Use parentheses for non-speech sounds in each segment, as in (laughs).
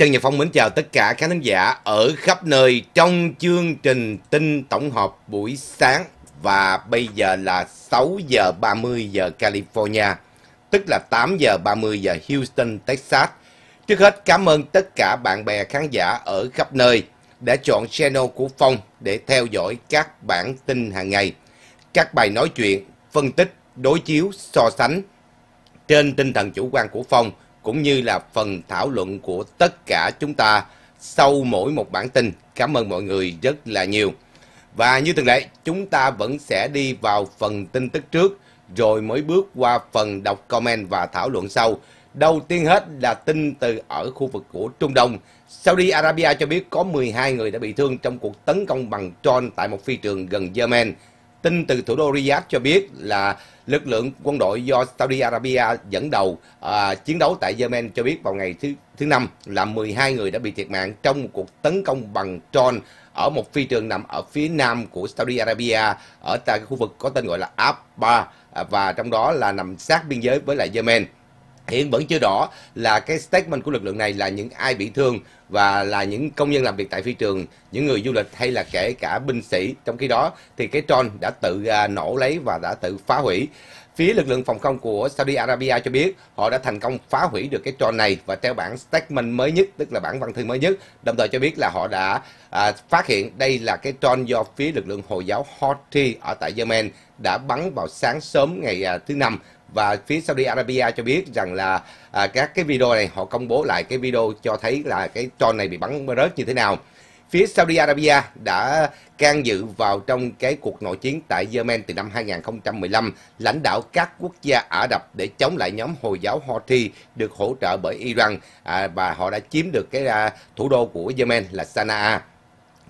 Trần Nhật Phong mến chào tất cả khán thính giả ở khắp nơi trong chương trình tin tổng hợp buổi sáng và bây giờ là 6 giờ 30 giờ California, tức là 8 giờ 30 giờ Houston, Texas. Trước hết cảm ơn tất cả bạn bè khán giả ở khắp nơi đã chọn channel của Phong để theo dõi các bản tin hàng ngày, các bài nói chuyện, phân tích, đối chiếu, so sánh trên tinh thần chủ quan của Phong cũng như là phần thảo luận của tất cả chúng ta sau mỗi một bản tin. Cảm ơn mọi người rất là nhiều. Và như thường lệ, chúng ta vẫn sẽ đi vào phần tin tức trước rồi mới bước qua phần đọc comment và thảo luận sau. Đầu tiên hết là tin từ ở khu vực của Trung Đông. Saudi Arabia cho biết có 12 người đã bị thương trong cuộc tấn công bằng drone tại một phi trường gần Yemen. Tin từ thủ đô Riyadh cho biết là lực lượng quân đội do Saudi Arabia dẫn đầu à, chiến đấu tại Yemen cho biết vào ngày thứ thứ năm là 12 người đã bị thiệt mạng trong một cuộc tấn công bằng drone ở một phi trường nằm ở phía nam của Saudi Arabia ở tại khu vực có tên gọi là Abba à, và trong đó là nằm sát biên giới với lại Yemen hiện vẫn chưa rõ là cái statement của lực lượng này là những ai bị thương và là những công nhân làm việc tại phi trường, những người du lịch hay là kể cả binh sĩ. Trong khi đó thì cái drone đã tự à, nổ lấy và đã tự phá hủy. Phía lực lượng phòng không của Saudi Arabia cho biết họ đã thành công phá hủy được cái drone này và theo bản statement mới nhất, tức là bản văn thư mới nhất, đồng thời cho biết là họ đã à, phát hiện đây là cái drone do phía lực lượng Hồi giáo Houthi ở tại Yemen đã bắn vào sáng sớm ngày à, thứ năm và phía Saudi Arabia cho biết rằng là à, các cái video này họ công bố lại cái video cho thấy là cái drone này bị bắn rớt như thế nào. Phía Saudi Arabia đã can dự vào trong cái cuộc nội chiến tại Yemen từ năm 2015, lãnh đạo các quốc gia Ả Rập để chống lại nhóm Hồi giáo Houthi được hỗ trợ bởi Iran à, và họ đã chiếm được cái à, thủ đô của Yemen là Sanaa.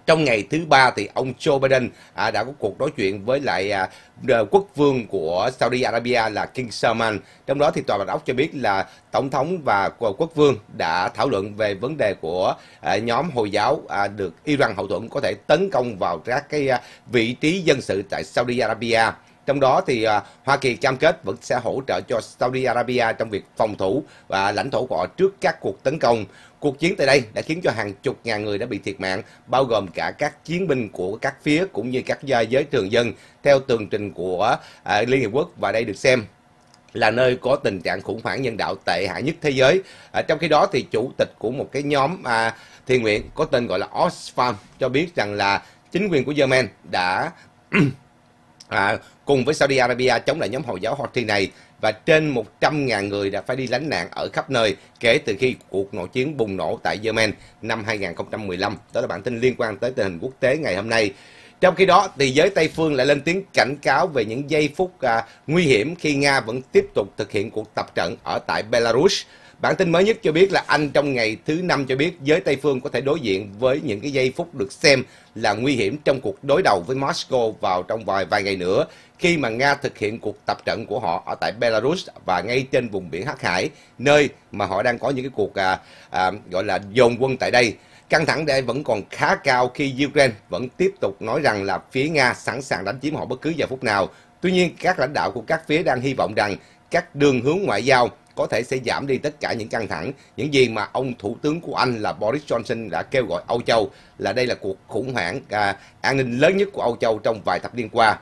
Trong ngày thứ ba thì ông Joe Biden à, đã có cuộc nói chuyện với lại à, quốc vương của Saudi Arabia là King Salman. Trong đó thì Tòa Bạch Ốc cho biết là Tổng thống và quốc vương đã thảo luận về vấn đề của à, nhóm Hồi giáo à, được Iran hậu thuẫn có thể tấn công vào các cái à, vị trí dân sự tại Saudi Arabia. Trong đó thì à, Hoa Kỳ cam kết vẫn sẽ hỗ trợ cho Saudi Arabia trong việc phòng thủ và lãnh thổ của họ trước các cuộc tấn công. Cuộc chiến tại đây đã khiến cho hàng chục ngàn người đã bị thiệt mạng, bao gồm cả các chiến binh của các phía cũng như các gia giới thường dân, theo tường trình của à, Liên Hiệp Quốc và đây được xem là nơi có tình trạng khủng hoảng nhân đạo tệ hại nhất thế giới. À, trong khi đó thì chủ tịch của một cái nhóm à, thiện nguyện có tên gọi là Oxfam cho biết rằng là chính quyền của Yemen đã à, cùng với Saudi Arabia chống lại nhóm Hồi giáo Houthi này và trên 100.000 người đã phải đi lánh nạn ở khắp nơi kể từ khi cuộc nội chiến bùng nổ tại Yemen năm 2015. Đó là bản tin liên quan tới tình hình quốc tế ngày hôm nay. Trong khi đó, thì giới Tây phương lại lên tiếng cảnh cáo về những giây phút à, nguy hiểm khi Nga vẫn tiếp tục thực hiện cuộc tập trận ở tại Belarus. Bản tin mới nhất cho biết là Anh trong ngày thứ năm cho biết giới Tây phương có thể đối diện với những cái giây phút được xem là nguy hiểm trong cuộc đối đầu với Moscow vào trong vài vài ngày nữa khi mà Nga thực hiện cuộc tập trận của họ ở tại Belarus và ngay trên vùng biển Hắc Hải, nơi mà họ đang có những cái cuộc à, à, gọi là dồn quân tại đây. Căng thẳng đây vẫn còn khá cao khi Ukraine vẫn tiếp tục nói rằng là phía Nga sẵn sàng đánh chiếm họ bất cứ giờ phút nào. Tuy nhiên, các lãnh đạo của các phía đang hy vọng rằng các đường hướng ngoại giao có thể sẽ giảm đi tất cả những căng thẳng. Những gì mà ông Thủ tướng của Anh là Boris Johnson đã kêu gọi Âu Châu là đây là cuộc khủng hoảng à, an ninh lớn nhất của Âu Châu trong vài thập niên qua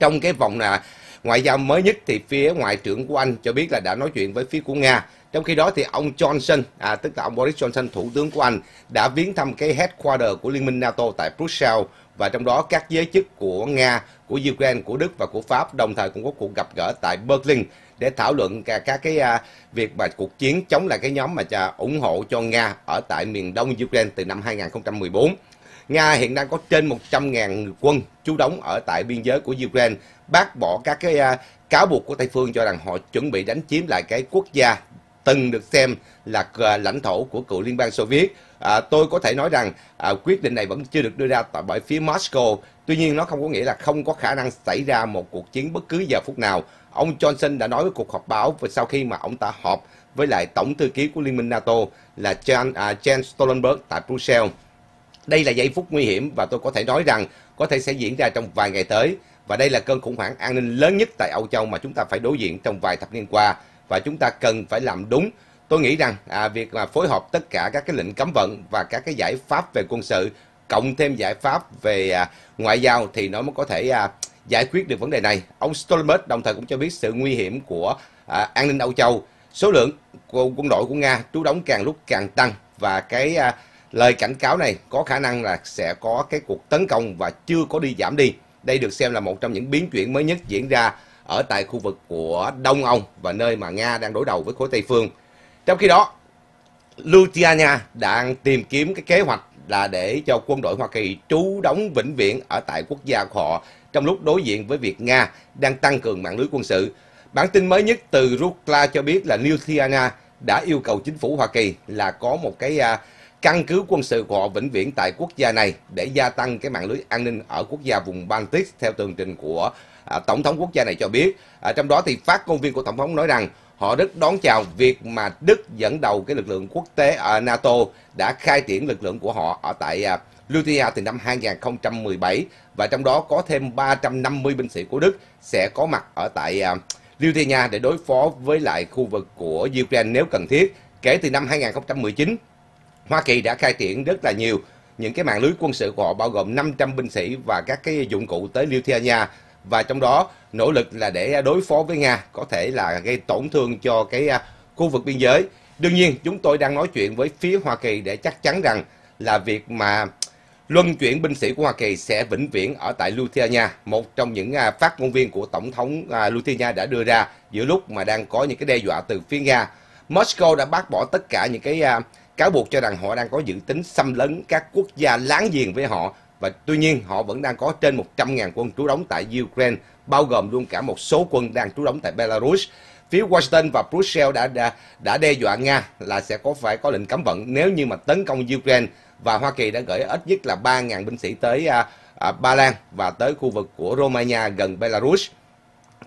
trong cái vòng là ngoại giao mới nhất thì phía ngoại trưởng của Anh cho biết là đã nói chuyện với phía của Nga. Trong khi đó thì ông Johnson, à, tức là ông Boris Johnson, thủ tướng của Anh, đã viếng thăm cái headquarter của Liên minh NATO tại Brussels và trong đó các giới chức của Nga, của Ukraine, của Đức và của Pháp đồng thời cũng có cuộc gặp gỡ tại Berlin để thảo luận cả các cái à, việc mà cuộc chiến chống lại cái nhóm mà à, ủng hộ cho Nga ở tại miền đông Ukraine từ năm 2014. Nga hiện đang có trên 100.000 quân trú đóng ở tại biên giới của Ukraine, bác bỏ các cái à, cáo buộc của Tây phương cho rằng họ chuẩn bị đánh chiếm lại cái quốc gia từng được xem là à, lãnh thổ của cựu Liên bang Xô Viết. À, tôi có thể nói rằng à, quyết định này vẫn chưa được đưa ra tại bởi phía Moscow. Tuy nhiên nó không có nghĩa là không có khả năng xảy ra một cuộc chiến bất cứ giờ phút nào. Ông Johnson đã nói với cuộc họp báo sau khi mà ông ta họp với lại tổng thư ký của Liên minh NATO là Jan, à, Jens Stoltenberg tại Brussels. Đây là giây phút nguy hiểm và tôi có thể nói rằng có thể sẽ diễn ra trong vài ngày tới. Và đây là cơn khủng hoảng an ninh lớn nhất tại Âu Châu mà chúng ta phải đối diện trong vài thập niên qua. Và chúng ta cần phải làm đúng tôi nghĩ rằng à, việc mà phối hợp tất cả các cái lệnh cấm vận và các cái giải pháp về quân sự cộng thêm giải pháp về à, ngoại giao thì nó mới có thể à, giải quyết được vấn đề này. Ông Stoltenberg đồng thời cũng cho biết sự nguy hiểm của à, an ninh Âu Châu, số lượng của quân đội của Nga trú đóng càng lúc càng tăng và cái à, lời cảnh cáo này có khả năng là sẽ có cái cuộc tấn công và chưa có đi giảm đi. Đây được xem là một trong những biến chuyển mới nhất diễn ra ở tại khu vực của Đông Âu và nơi mà Nga đang đối đầu với khối Tây phương. Trong khi đó, Lithuania đang tìm kiếm cái kế hoạch là để cho quân đội Hoa Kỳ trú đóng vĩnh viễn ở tại quốc gia của họ trong lúc đối diện với việc Nga đang tăng cường mạng lưới quân sự. Bản tin mới nhất từ Rukla cho biết là Lithuania đã yêu cầu chính phủ Hoa Kỳ là có một cái à, căn cứ quân sự của họ vĩnh viễn tại quốc gia này để gia tăng cái mạng lưới an ninh ở quốc gia vùng Baltic theo tường trình của à, tổng thống quốc gia này cho biết. À, trong đó thì phát ngôn viên của tổng thống nói rằng họ rất đón chào việc mà Đức dẫn đầu cái lực lượng quốc tế ở NATO đã khai triển lực lượng của họ ở tại à, Lithuania từ năm 2017 và trong đó có thêm 350 binh sĩ của Đức sẽ có mặt ở tại à, Lithuania để đối phó với lại khu vực của Ukraine nếu cần thiết. Kể từ năm 2019, Hoa Kỳ đã khai triển rất là nhiều những cái mạng lưới quân sự của họ bao gồm 500 binh sĩ và các cái dụng cụ tới Lithuania và trong đó nỗ lực là để đối phó với Nga có thể là gây tổn thương cho cái à, khu vực biên giới. Đương nhiên chúng tôi đang nói chuyện với phía Hoa Kỳ để chắc chắn rằng là việc mà luân chuyển binh sĩ của Hoa Kỳ sẽ vĩnh viễn ở tại Lithuania, một trong những à, phát ngôn viên của Tổng thống à, Lithuania đã đưa ra giữa lúc mà đang có những cái đe dọa từ phía Nga. Moscow đã bác bỏ tất cả những cái à, cáo buộc cho rằng họ đang có dự tính xâm lấn các quốc gia láng giềng với họ và tuy nhiên họ vẫn đang có trên 100.000 quân trú đóng tại Ukraine, bao gồm luôn cả một số quân đang trú đóng tại Belarus. Phía Washington và Brussels đã, đã đã đe dọa Nga là sẽ có phải có lệnh cấm vận nếu như mà tấn công Ukraine và Hoa Kỳ đã gửi ít nhất là 3.000 binh sĩ tới à, à, Ba Lan và tới khu vực của Romania gần Belarus.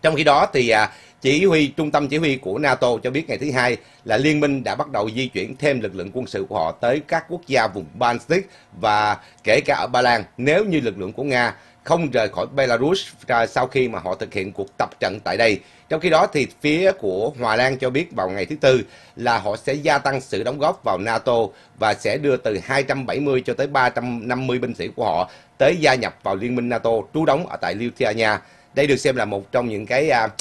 Trong khi đó thì à, chỉ huy trung tâm chỉ huy của NATO cho biết ngày thứ hai là liên minh đã bắt đầu di chuyển thêm lực lượng quân sự của họ tới các quốc gia vùng Baltic và kể cả ở Ba Lan nếu như lực lượng của Nga không rời khỏi Belarus sau khi mà họ thực hiện cuộc tập trận tại đây. Trong khi đó thì phía của Hòa Lan cho biết vào ngày thứ Tư là họ sẽ gia tăng sự đóng góp vào NATO và sẽ đưa từ 270 cho tới 350 binh sĩ của họ tới gia nhập vào Liên minh NATO trú đóng ở tại Lithuania. Đây được xem là một trong những cái uh,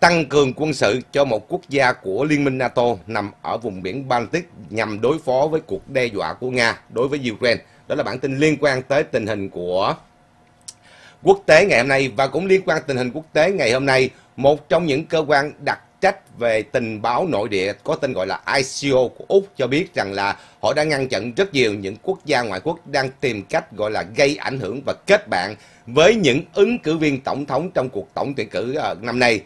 tăng cường quân sự cho một quốc gia của Liên minh NATO nằm ở vùng biển Baltic nhằm đối phó với cuộc đe dọa của Nga đối với Ukraine. Đó là bản tin liên quan tới tình hình của quốc tế ngày hôm nay và cũng liên quan tình hình quốc tế ngày hôm nay. Một trong những cơ quan đặc trách về tình báo nội địa có tên gọi là ICO của Úc cho biết rằng là họ đã ngăn chặn rất nhiều những quốc gia ngoại quốc đang tìm cách gọi là gây ảnh hưởng và kết bạn với những ứng cử viên tổng thống trong cuộc tổng tuyển cử ờ, năm nay.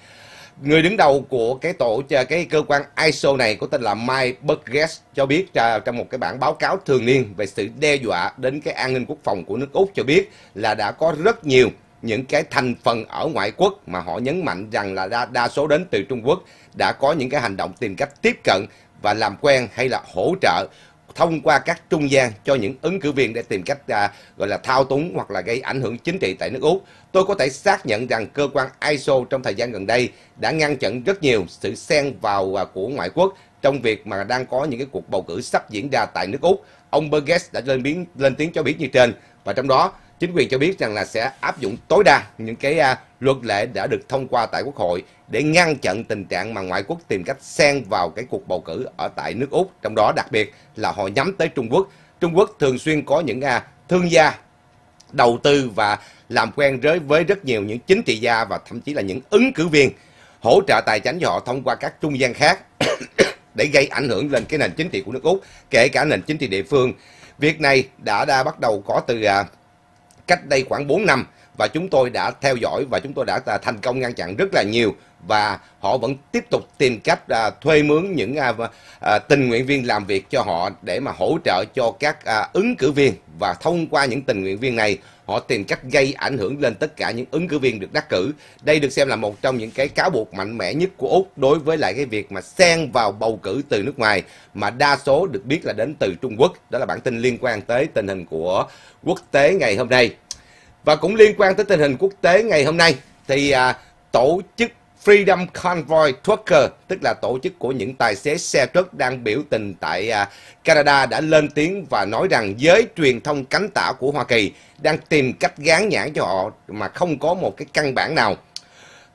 Người đứng đầu của cái tổ à, cái cơ quan ISO này có tên là Mike Burgess cho biết à, trong một cái bản báo cáo thường niên về sự đe dọa đến cái an ninh quốc phòng của nước Úc cho biết là đã có rất nhiều những cái thành phần ở ngoại quốc mà họ nhấn mạnh rằng là đa, đa số đến từ Trung Quốc đã có những cái hành động tìm cách tiếp cận và làm quen hay là hỗ trợ thông qua các trung gian cho những ứng cử viên để tìm cách à, gọi là thao túng hoặc là gây ảnh hưởng chính trị tại nước Úc. Tôi có thể xác nhận rằng cơ quan ISO trong thời gian gần đây đã ngăn chặn rất nhiều sự xen vào à, của ngoại quốc trong việc mà đang có những cái cuộc bầu cử sắp diễn ra tại nước Úc. Ông Burgess đã lên biến lên tiếng cho biết như trên và trong đó chính quyền cho biết rằng là sẽ áp dụng tối đa những cái uh, luật lệ đã được thông qua tại Quốc hội để ngăn chặn tình trạng mà ngoại quốc tìm cách xen vào cái cuộc bầu cử ở tại nước Úc, trong đó đặc biệt là họ nhắm tới Trung Quốc. Trung Quốc thường xuyên có những uh, thương gia đầu tư và làm quen với với rất nhiều những chính trị gia và thậm chí là những ứng cử viên hỗ trợ tài chính cho họ thông qua các trung gian khác (coughs) để gây ảnh hưởng lên cái nền chính trị của nước Úc, kể cả nền chính trị địa phương. Việc này đã đã bắt đầu có từ uh, cách đây khoảng 4 năm và chúng tôi đã theo dõi và chúng tôi đã à, thành công ngăn chặn rất là nhiều và họ vẫn tiếp tục tìm cách à, thuê mướn những à, à, tình nguyện viên làm việc cho họ để mà hỗ trợ cho các à, ứng cử viên và thông qua những tình nguyện viên này họ tìm cách gây ảnh hưởng lên tất cả những ứng cử viên được đắc cử. Đây được xem là một trong những cái cáo buộc mạnh mẽ nhất của Úc đối với lại cái việc mà xen vào bầu cử từ nước ngoài mà đa số được biết là đến từ Trung Quốc. Đó là bản tin liên quan tới tình hình của quốc tế ngày hôm nay. Và cũng liên quan tới tình hình quốc tế ngày hôm nay thì à, tổ chức Freedom Convoy Trucker, tức là tổ chức của những tài xế xe truck đang biểu tình tại à, Canada đã lên tiếng và nói rằng giới truyền thông cánh tả của Hoa Kỳ đang tìm cách gán nhãn cho họ mà không có một cái căn bản nào.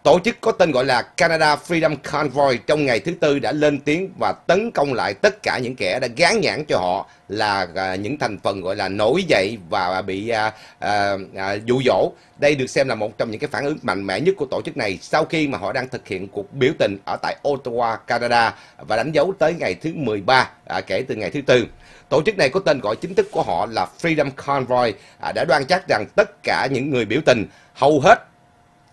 Tổ chức có tên gọi là Canada Freedom Convoy trong ngày thứ Tư đã lên tiếng và tấn công lại tất cả những kẻ đã gán nhãn cho họ là à, những thành phần gọi là nổi dậy và bị à, à, à, dụ dỗ. Đây được xem là một trong những cái phản ứng mạnh mẽ nhất của tổ chức này sau khi mà họ đang thực hiện cuộc biểu tình ở tại Ottawa, Canada và đánh dấu tới ngày thứ 13 à, kể từ ngày thứ Tư. Tổ chức này có tên gọi chính thức của họ là Freedom Convoy à, đã đoan chắc rằng tất cả những người biểu tình hầu hết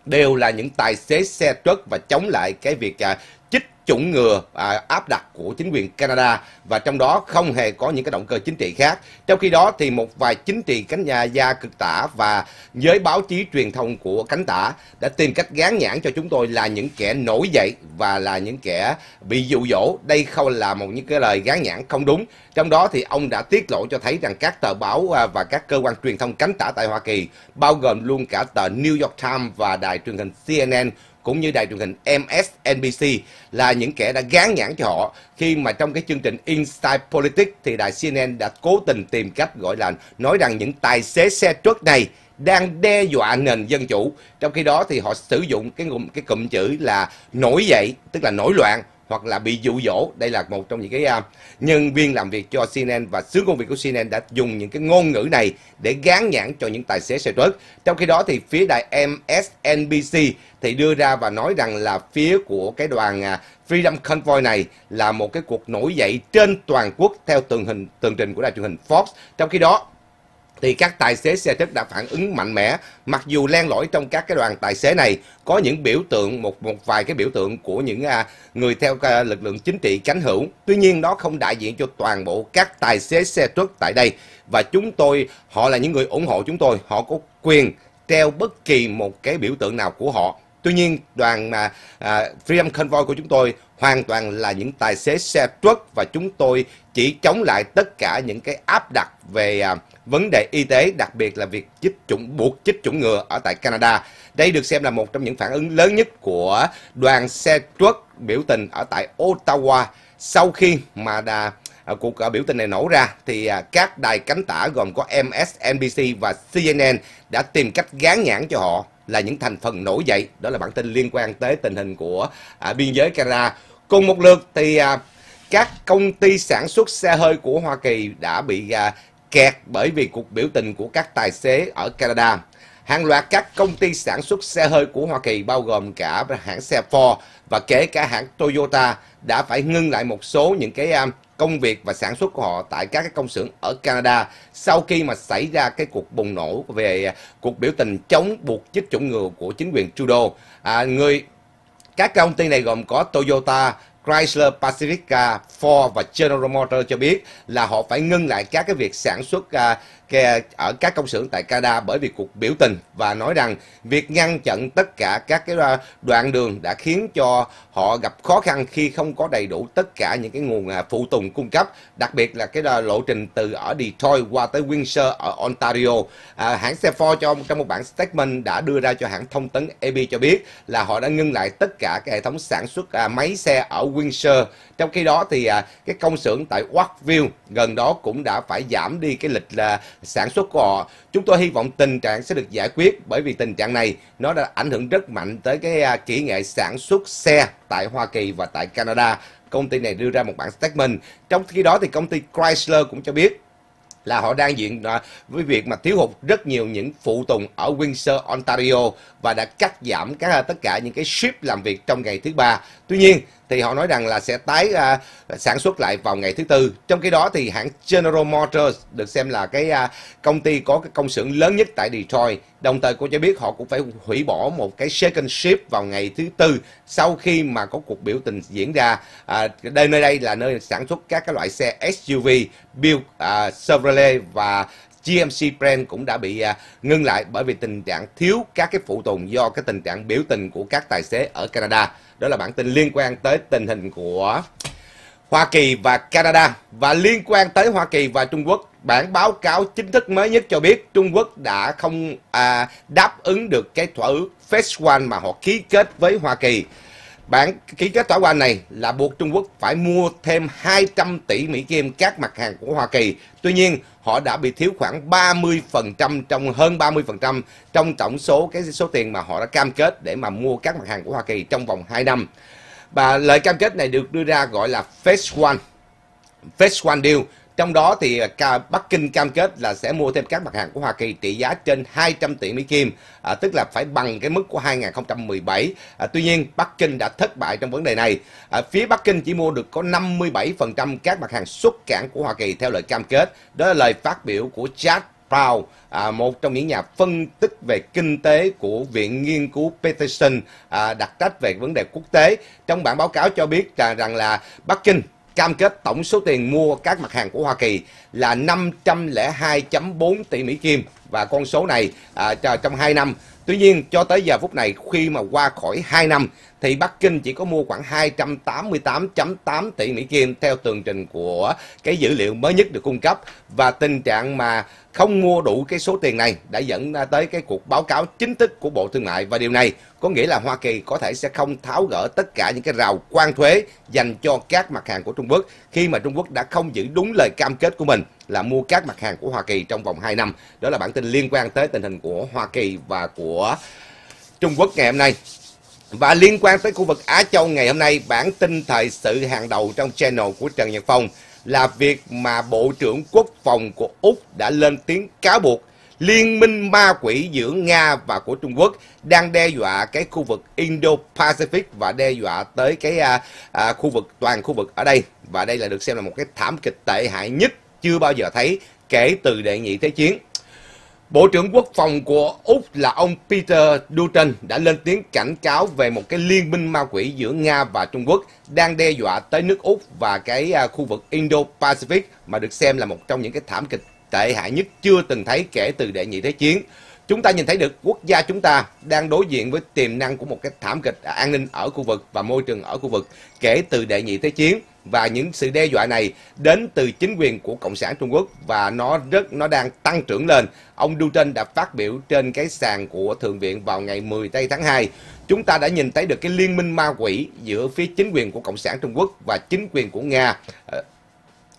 đều là những tài xế xe truck và chống lại cái việc à, chủng ngừa à, áp đặt của chính quyền Canada và trong đó không hề có những cái động cơ chính trị khác. Trong khi đó thì một vài chính trị cánh nhà gia cực tả và giới báo chí truyền thông của cánh tả đã tìm cách gán nhãn cho chúng tôi là những kẻ nổi dậy và là những kẻ bị dụ dỗ. Đây không là một những cái lời gán nhãn không đúng. Trong đó thì ông đã tiết lộ cho thấy rằng các tờ báo à, và các cơ quan truyền thông cánh tả tại Hoa Kỳ bao gồm luôn cả tờ New York Times và đài truyền hình CNN cũng như đài truyền hình MSNBC là những kẻ đã gán nhãn cho họ. Khi mà trong cái chương trình Inside Politics thì đài CNN đã cố tình tìm cách gọi là nói rằng những tài xế xe truck này đang đe dọa nền dân chủ. Trong khi đó thì họ sử dụng cái cái cụm chữ là nổi dậy, tức là nổi loạn hoặc là bị dụ dỗ. Đây là một trong những cái uh, nhân viên làm việc cho CNN và sứ công việc của CNN đã dùng những cái ngôn ngữ này để gán nhãn cho những tài xế xe truck. Trong khi đó thì phía đài MSNBC thì đưa ra và nói rằng là phía của cái đoàn uh, Freedom Convoy này là một cái cuộc nổi dậy trên toàn quốc theo tường hình tường trình của đài truyền hình Fox. Trong khi đó thì các tài xế xe truck đã phản ứng mạnh mẽ. Mặc dù len lỏi trong các cái đoàn tài xế này có những biểu tượng một một vài cái biểu tượng của những à, người theo à, lực lượng chính trị cánh hữu. Tuy nhiên đó không đại diện cho toàn bộ các tài xế xe truck tại đây. Và chúng tôi họ là những người ủng hộ chúng tôi. Họ có quyền treo bất kỳ một cái biểu tượng nào của họ. Tuy nhiên, đoàn mà à, Freedom Convoy của chúng tôi hoàn toàn là những tài xế xe truck và chúng tôi chỉ chống lại tất cả những cái áp đặt về à, vấn đề y tế, đặc biệt là việc chích chủng buộc chích chủng ngừa ở tại Canada. Đây được xem là một trong những phản ứng lớn nhất của đoàn xe truck biểu tình ở tại Ottawa sau khi mà đà, à, cuộc à, biểu tình này nổ ra thì à, các đài cánh tả gồm có MSNBC và CNN đã tìm cách gán nhãn cho họ là những thành phần nổi dậy. Đó là bản tin liên quan tới tình hình của à, biên giới Canada. Cùng một lượt thì à, các công ty sản xuất xe hơi của Hoa Kỳ đã bị à, kẹt bởi vì cuộc biểu tình của các tài xế ở Canada. Hàng loạt các công ty sản xuất xe hơi của Hoa Kỳ bao gồm cả hãng xe Ford và kể cả hãng Toyota đã phải ngưng lại một số những cái à, công việc và sản xuất của họ tại các cái công xưởng ở Canada sau khi mà xảy ra cái cuộc bùng nổ về à, cuộc biểu tình chống buộc chích chủng ngừa của chính quyền Trudeau. À, người các công ty này gồm có Toyota, Chrysler, Pacifica, Ford và General Motors cho biết là họ phải ngưng lại các cái việc sản xuất uh, ở các công xưởng tại Canada bởi vì cuộc biểu tình và nói rằng việc ngăn chặn tất cả các cái à, đoạn đường đã khiến cho họ gặp khó khăn khi không có đầy đủ tất cả những cái nguồn à, phụ tùng cung cấp, đặc biệt là cái à, lộ trình từ ở Detroit qua tới Windsor ở Ontario. À, hãng xe Ford trong trong một bản statement đã đưa ra cho hãng thông tấn AP cho biết là họ đã ngưng lại tất cả cái hệ thống sản xuất máy xe ở Windsor. Trong khi đó thì à, cái công xưởng tại Wattville gần đó cũng đã phải giảm đi cái lịch là sản xuất của họ. Chúng tôi hy vọng tình trạng sẽ được giải quyết bởi vì tình trạng này nó đã ảnh hưởng rất mạnh tới cái à, kỹ nghệ sản xuất xe tại Hoa Kỳ và tại Canada. Công ty này đưa ra một bản statement. Trong khi đó thì công ty Chrysler cũng cho biết là họ đang diện à, với việc mà thiếu hụt rất nhiều những phụ tùng ở Windsor, Ontario và đã cắt giảm các à, tất cả những cái ship làm việc trong ngày thứ ba. Tuy nhiên thì họ nói rằng là sẽ tái uh, sản xuất lại vào ngày thứ tư. Trong khi đó thì hãng General Motors được xem là cái uh, công ty có cái công xưởng lớn nhất tại Detroit. Đồng thời cô cho biết họ cũng phải hủy bỏ một cái second ship vào ngày thứ tư sau khi mà có cuộc biểu tình diễn ra. À, đây nơi đây là nơi sản xuất các cái loại xe SUV, Buick, uh, Chevrolet và GMC brand cũng đã bị à, ngưng lại bởi vì tình trạng thiếu các cái phụ tùng do cái tình trạng biểu tình của các tài xế ở Canada. Đó là bản tin liên quan tới tình hình của Hoa Kỳ và Canada và liên quan tới Hoa Kỳ và Trung Quốc bản báo cáo chính thức mới nhất cho biết Trung Quốc đã không à, đáp ứng được cái thỏa ước Phase One mà họ ký kết với Hoa Kỳ. Bản ký kết thỏa thuận này là buộc Trung Quốc phải mua thêm 200 tỷ Mỹ Kim các mặt hàng của Hoa Kỳ. Tuy nhiên, họ đã bị thiếu khoảng 30% trong hơn 30% trong tổng số cái số tiền mà họ đã cam kết để mà mua các mặt hàng của Hoa Kỳ trong vòng 2 năm. Và lời cam kết này được đưa ra gọi là Phase One. Phase One Deal trong đó thì à, Bắc Kinh cam kết là sẽ mua thêm các mặt hàng của Hoa Kỳ trị giá trên 200 tỷ Mỹ Kim, à, tức là phải bằng cái mức của 2017. À, tuy nhiên, Bắc Kinh đã thất bại trong vấn đề này. À, phía Bắc Kinh chỉ mua được có 57% các mặt hàng xuất cảng của Hoa Kỳ theo lời cam kết. Đó là lời phát biểu của Chad Brown, à, một trong những nhà phân tích về kinh tế của Viện Nghiên cứu Peterson à, đặc trách về vấn đề quốc tế. Trong bản báo cáo cho biết rằng, rằng là Bắc Kinh cam kết tổng số tiền mua các mặt hàng của Hoa Kỳ là 502.4 tỷ Mỹ Kim và con số này à, trong 2 năm. Tuy nhiên cho tới giờ phút này khi mà qua khỏi 2 năm thì Bắc Kinh chỉ có mua khoảng 288.8 tỷ Mỹ Kim theo tường trình của cái dữ liệu mới nhất được cung cấp và tình trạng mà không mua đủ cái số tiền này đã dẫn tới cái cuộc báo cáo chính thức của Bộ Thương mại và điều này có nghĩa là Hoa Kỳ có thể sẽ không tháo gỡ tất cả những cái rào quan thuế dành cho các mặt hàng của Trung Quốc khi mà Trung Quốc đã không giữ đúng lời cam kết của mình là mua các mặt hàng của Hoa Kỳ trong vòng 2 năm. Đó là bản tin liên quan tới tình hình của Hoa Kỳ và của Trung Quốc ngày hôm nay. Và liên quan tới khu vực Á Châu ngày hôm nay, bản tin thời sự hàng đầu trong channel của Trần Nhật Phong là việc mà Bộ trưởng Quốc phòng của Úc đã lên tiếng cáo buộc liên minh ma quỷ giữa Nga và của Trung Quốc đang đe dọa cái khu vực Indo-Pacific và đe dọa tới cái à, à, khu vực toàn khu vực ở đây và đây là được xem là một cái thảm kịch tệ hại nhất chưa bao giờ thấy kể từ đệ nhị thế chiến. Bộ trưởng Quốc phòng của Úc là ông Peter Dutton đã lên tiếng cảnh cáo về một cái liên minh ma quỷ giữa Nga và Trung Quốc đang đe dọa tới nước Úc và cái à, khu vực Indo-Pacific mà được xem là một trong những cái thảm kịch tệ hại nhất chưa từng thấy kể từ đệ nhị thế chiến. Chúng ta nhìn thấy được quốc gia chúng ta đang đối diện với tiềm năng của một cái thảm kịch an ninh ở khu vực và môi trường ở khu vực, kể từ đệ nhị thế chiến và những sự đe dọa này đến từ chính quyền của cộng sản Trung Quốc và nó rất, nó đang tăng trưởng lên. Ông Dutton đã phát biểu trên cái sàn của thượng viện vào ngày 10 tây tháng 2. Chúng ta đã nhìn thấy được cái liên minh ma quỷ giữa phía chính quyền của cộng sản Trung Quốc và chính quyền của Nga ờ,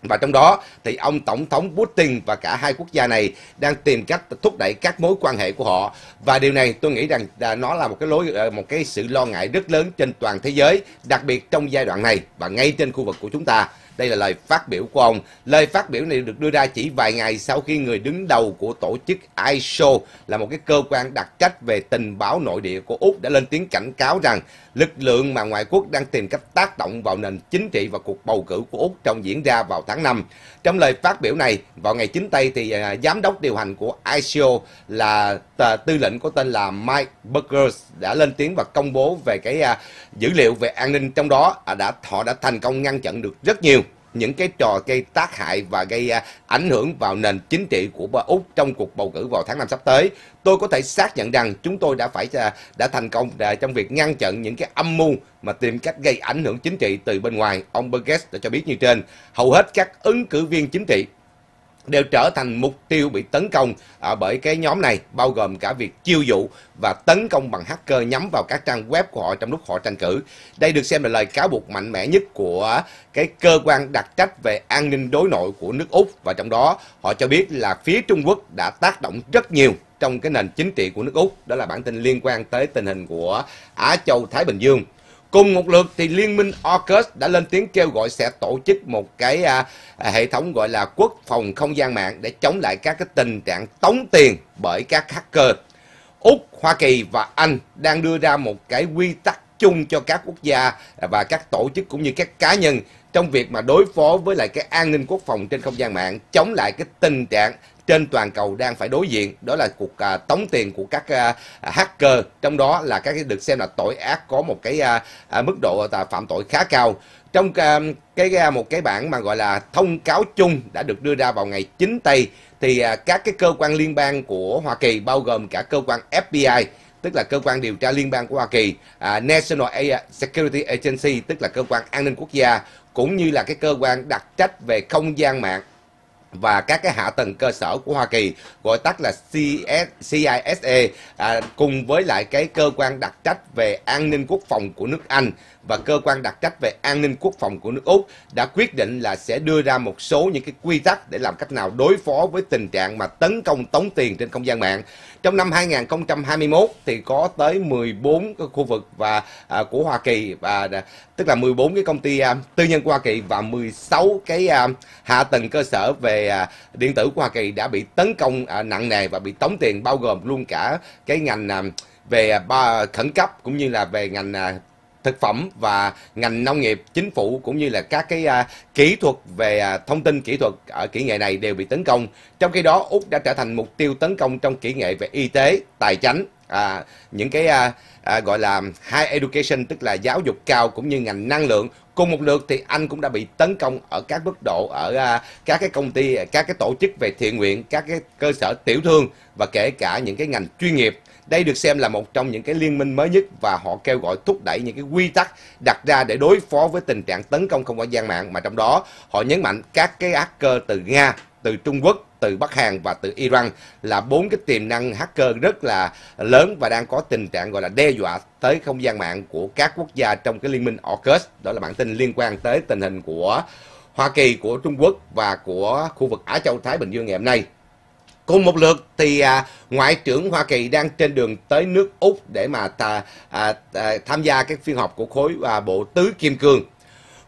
và trong đó thì ông Tổng thống Putin và cả hai quốc gia này đang tìm cách thúc đẩy các mối quan hệ của họ. Và điều này tôi nghĩ rằng nó là một cái lối ờ, một cái sự lo ngại rất lớn trên toàn thế giới, đặc biệt trong giai đoạn này và ngay trên khu vực của chúng ta. Đây là lời phát biểu của ông. Lời phát biểu này được đưa ra chỉ vài ngày sau khi người đứng đầu của tổ chức ISO là một cái cơ quan đặc trách về tình báo nội địa của Úc đã lên tiếng cảnh cáo rằng lực lượng mà ngoại quốc đang tìm cách tác động vào nền chính trị và cuộc bầu cử của Úc trong diễn ra vào tháng 5. Trong lời phát biểu này, vào ngày 9 Tây thì uh, giám đốc điều hành của ICO là tư lệnh có tên là Mike Burgers đã lên tiếng và công bố về cái uh, dữ liệu về an ninh trong đó uh, đã họ đã thành công ngăn chặn được rất nhiều những cái trò gây tác hại và gây à, ảnh hưởng vào nền chính trị của Úc trong cuộc bầu cử vào tháng 5 sắp tới. Tôi có thể xác nhận rằng chúng tôi đã phải à, đã thành công à, trong việc ngăn chặn những cái âm mưu mà tìm cách gây ảnh hưởng chính trị từ bên ngoài. Ông Burgess đã cho biết như trên, hầu hết các ứng cử viên chính trị đều trở thành mục tiêu bị tấn công à, bởi cái nhóm này, bao gồm cả việc chiêu dụ và tấn công bằng hacker nhắm vào các trang web của họ trong lúc họ tranh cử. Đây được xem là lời cáo buộc mạnh mẽ nhất của cái cơ quan đặc trách về an ninh đối nội của nước Úc và trong đó họ cho biết là phía Trung Quốc đã tác động rất nhiều trong cái nền chính trị của nước Úc. Đó là bản tin liên quan tới tình hình của Á Châu Thái Bình Dương. Cùng một lượt thì Liên minh AUKUS đã lên tiếng kêu gọi sẽ tổ chức một cái à, à, hệ thống gọi là quốc phòng không gian mạng để chống lại các cái tình trạng tống tiền bởi các hacker. Úc, Hoa Kỳ và Anh đang đưa ra một cái quy tắc chung cho các quốc gia và các tổ chức cũng như các cá nhân trong việc mà đối phó với lại cái an ninh quốc phòng trên không gian mạng, chống lại cái tình trạng trên toàn cầu đang phải đối diện. Đó là cuộc à, tống tiền của các à, hacker. Trong đó là các được xem là tội ác có một cái à, à, mức độ à, phạm tội khá cao. Trong à, cái à, một cái bản mà gọi là thông cáo chung đã được đưa ra vào ngày 9 tây thì à, các cái cơ quan liên bang của Hoa Kỳ bao gồm cả cơ quan FBI tức là cơ quan điều tra liên bang của Hoa Kỳ, à, National Security Agency, tức là cơ quan an ninh quốc gia, cũng như là cái cơ quan đặc trách về không gian mạng và các cái hạ tầng cơ sở của Hoa Kỳ gọi tắt là CS, CISA à, cùng với lại cái cơ quan đặc trách về an ninh quốc phòng của nước Anh và cơ quan đặc trách về an ninh quốc phòng của nước Úc đã quyết định là sẽ đưa ra một số những cái quy tắc để làm cách nào đối phó với tình trạng mà tấn công tống tiền trên không gian mạng. Trong năm 2021 thì có tới 14 cái khu vực và à, của Hoa Kỳ và à, tức là 14 cái công ty à, tư nhân của Hoa Kỳ và 16 cái à, hạ tầng cơ sở về à, điện tử của Hoa Kỳ đã bị tấn công à, nặng nề và bị tống tiền bao gồm luôn cả cái ngành à, về à, khẩn cấp cũng như là về ngành à, thực phẩm và ngành nông nghiệp, chính phủ cũng như là các cái uh, kỹ thuật về uh, thông tin kỹ thuật ở kỹ nghệ này đều bị tấn công. Trong khi đó, Úc đã trở thành mục tiêu tấn công trong kỹ nghệ về y tế, tài chính, à, những cái à, à, gọi là high education tức là giáo dục cao cũng như ngành năng lượng cùng một lượt thì anh cũng đã bị tấn công ở các mức độ ở à, các cái công ty các cái tổ chức về thiện nguyện các cái cơ sở tiểu thương và kể cả những cái ngành chuyên nghiệp đây được xem là một trong những cái liên minh mới nhất và họ kêu gọi thúc đẩy những cái quy tắc đặt ra để đối phó với tình trạng tấn công không gian mạng mà trong đó họ nhấn mạnh các cái hacker từ Nga, từ Trung Quốc, từ Bắc Hàn và từ Iran là bốn cái tiềm năng hacker rất là lớn và đang có tình trạng gọi là đe dọa tới không gian mạng của các quốc gia trong cái liên minh AUKUS. Đó là bản tin liên quan tới tình hình của Hoa Kỳ, của Trung Quốc và của khu vực Á Châu Thái Bình Dương ngày hôm nay. Cùng một lượt thì à, Ngoại trưởng Hoa Kỳ đang trên đường tới nước Úc để mà ta, à, à, tham gia các phiên họp của khối và bộ tứ Kim Cương.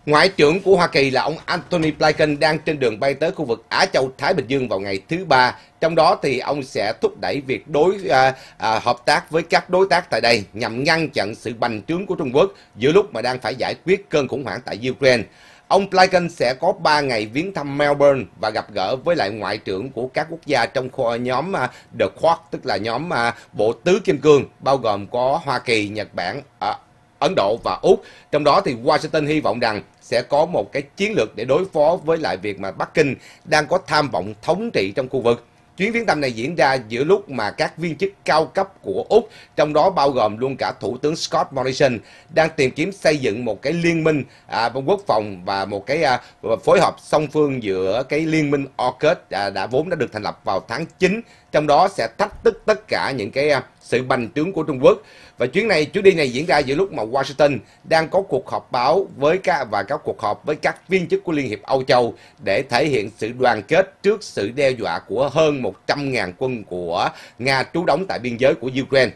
Ngoại trưởng của Hoa Kỳ là ông Anthony Blinken đang trên đường bay tới khu vực Á Châu Thái Bình Dương vào ngày thứ ba. Trong đó thì ông sẽ thúc đẩy việc đối à, à, hợp tác với các đối tác tại đây nhằm ngăn chặn sự bành trướng của Trung Quốc giữa lúc mà đang phải giải quyết cơn khủng hoảng tại Ukraine. Ông Blinken sẽ có 3 ngày viếng thăm Melbourne và gặp gỡ với lại ngoại trưởng của các quốc gia trong nhóm à, The Quad, tức là nhóm à, Bộ Tứ Kim Cương, bao gồm có Hoa Kỳ, Nhật Bản, à, Ấn Độ và Úc. Trong đó thì Washington hy vọng rằng sẽ có một cái chiến lược để đối phó với lại việc mà Bắc Kinh đang có tham vọng thống trị trong khu vực. Chuyến viếng thăm này diễn ra giữa lúc mà các viên chức cao cấp của Úc, trong đó bao gồm luôn cả Thủ tướng Scott Morrison, đang tìm kiếm xây dựng một cái liên minh à, quốc phòng và một cái à, phối hợp song phương giữa cái liên minh AUKUS à, đã vốn đã được thành lập vào tháng 9, trong đó sẽ thách thức tất cả những cái à, sự bành trướng của Trung Quốc. Và chuyến này, chuyến đi này diễn ra giữa lúc mà Washington đang có cuộc họp báo với các, và các cuộc họp với các viên chức của Liên hiệp Âu Châu để thể hiện sự đoàn kết trước sự đe dọa của hơn 100.000 quân của Nga trú đóng tại biên giới của Ukraine.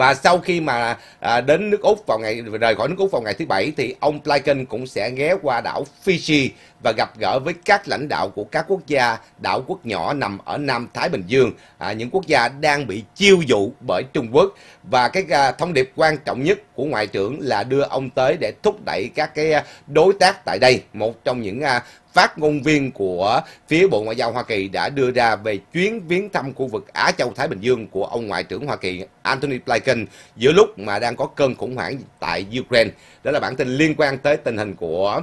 Và sau khi mà à, đến nước Úc vào ngày rời khỏi nước Úc vào ngày thứ bảy thì ông Blinken cũng sẽ ghé qua đảo Fiji và gặp gỡ với các lãnh đạo của các quốc gia đảo quốc nhỏ nằm ở Nam Thái Bình Dương, à, những quốc gia đang bị chiêu dụ bởi Trung Quốc và cái à, thông điệp quan trọng nhất của ngoại trưởng là đưa ông tới để thúc đẩy các cái à, đối tác tại đây. Một trong những à, phát ngôn viên của phía Bộ Ngoại giao Hoa Kỳ đã đưa ra về chuyến viếng thăm khu vực Á Châu Thái Bình Dương của ông Ngoại trưởng Hoa Kỳ Antony Blinken giữa lúc mà đang có cơn khủng hoảng tại Ukraine. Đó là bản tin liên quan tới tình hình của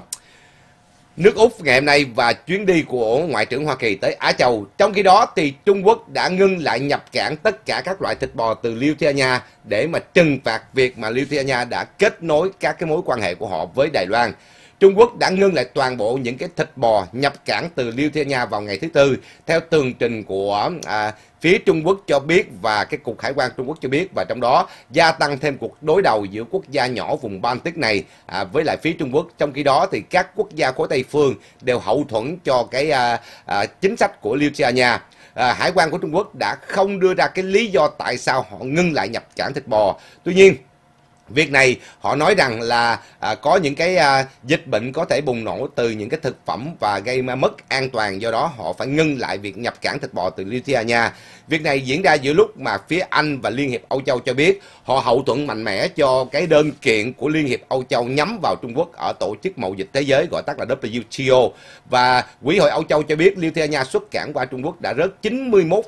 nước Úc ngày hôm nay và chuyến đi của Ngoại trưởng Hoa Kỳ tới Á Châu. Trong khi đó thì Trung Quốc đã ngưng lại nhập cảng tất cả các loại thịt bò từ Lithuania để mà trừng phạt việc mà Lithuania đã kết nối các cái mối quan hệ của họ với Đài Loan. Trung Quốc đã ngưng lại toàn bộ những cái thịt bò nhập cảng từ Liêu Thê Nha vào ngày thứ Tư, theo tường trình của à, phía Trung Quốc cho biết và cái Cục Hải quan Trung Quốc cho biết và trong đó gia tăng thêm cuộc đối đầu giữa quốc gia nhỏ vùng Baltic này à, với lại phía Trung Quốc. Trong khi đó thì các quốc gia khối Tây phương đều hậu thuẫn cho cái à, à, chính sách của Liêu Thê À, Hải quan của Trung Quốc đã không đưa ra cái lý do tại sao họ ngưng lại nhập cảng thịt bò. Tuy nhiên Việc này họ nói rằng là à, có những cái à, dịch bệnh có thể bùng nổ từ những cái thực phẩm và gây mất an toàn do đó họ phải ngưng lại việc nhập cảng thịt bò từ Lithuania. Việc này diễn ra giữa lúc mà phía Anh và Liên hiệp Âu Châu cho biết họ hậu thuẫn mạnh mẽ cho cái đơn kiện của Liên hiệp Âu Châu nhắm vào Trung Quốc ở tổ chức mậu dịch thế giới gọi tắt là WTO và Quỹ hội Âu Châu cho biết Lithuania xuất cảng qua Trung Quốc đã rớt 91%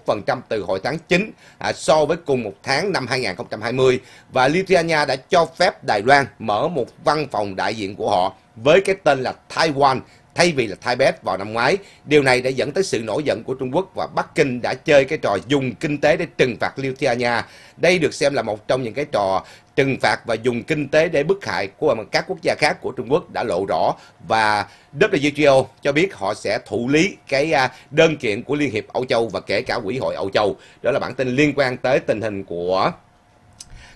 từ hồi tháng 9 à, so với cùng một tháng năm 2020 và Lithuania đã cho phép Đài Loan mở một văn phòng đại diện của họ với cái tên là Taiwan thay vì là Tibet vào năm ngoái. Điều này đã dẫn tới sự nổi giận của Trung Quốc và Bắc Kinh đã chơi cái trò dùng kinh tế để trừng phạt Lithuania. Đây được xem là một trong những cái trò trừng phạt và dùng kinh tế để bức hại của các quốc gia khác của Trung Quốc đã lộ rõ và WTO cho biết họ sẽ thụ lý cái à, đơn kiện của Liên hiệp Âu Châu và kể cả Quỹ hội Âu Châu. Đó là bản tin liên quan tới tình hình của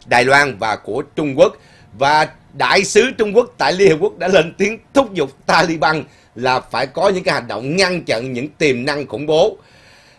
Đài Loan và của Trung Quốc và đại sứ Trung Quốc tại Liên Hợp Quốc đã lên tiếng thúc giục Taliban là phải có những cái hành động ngăn chặn những tiềm năng khủng bố.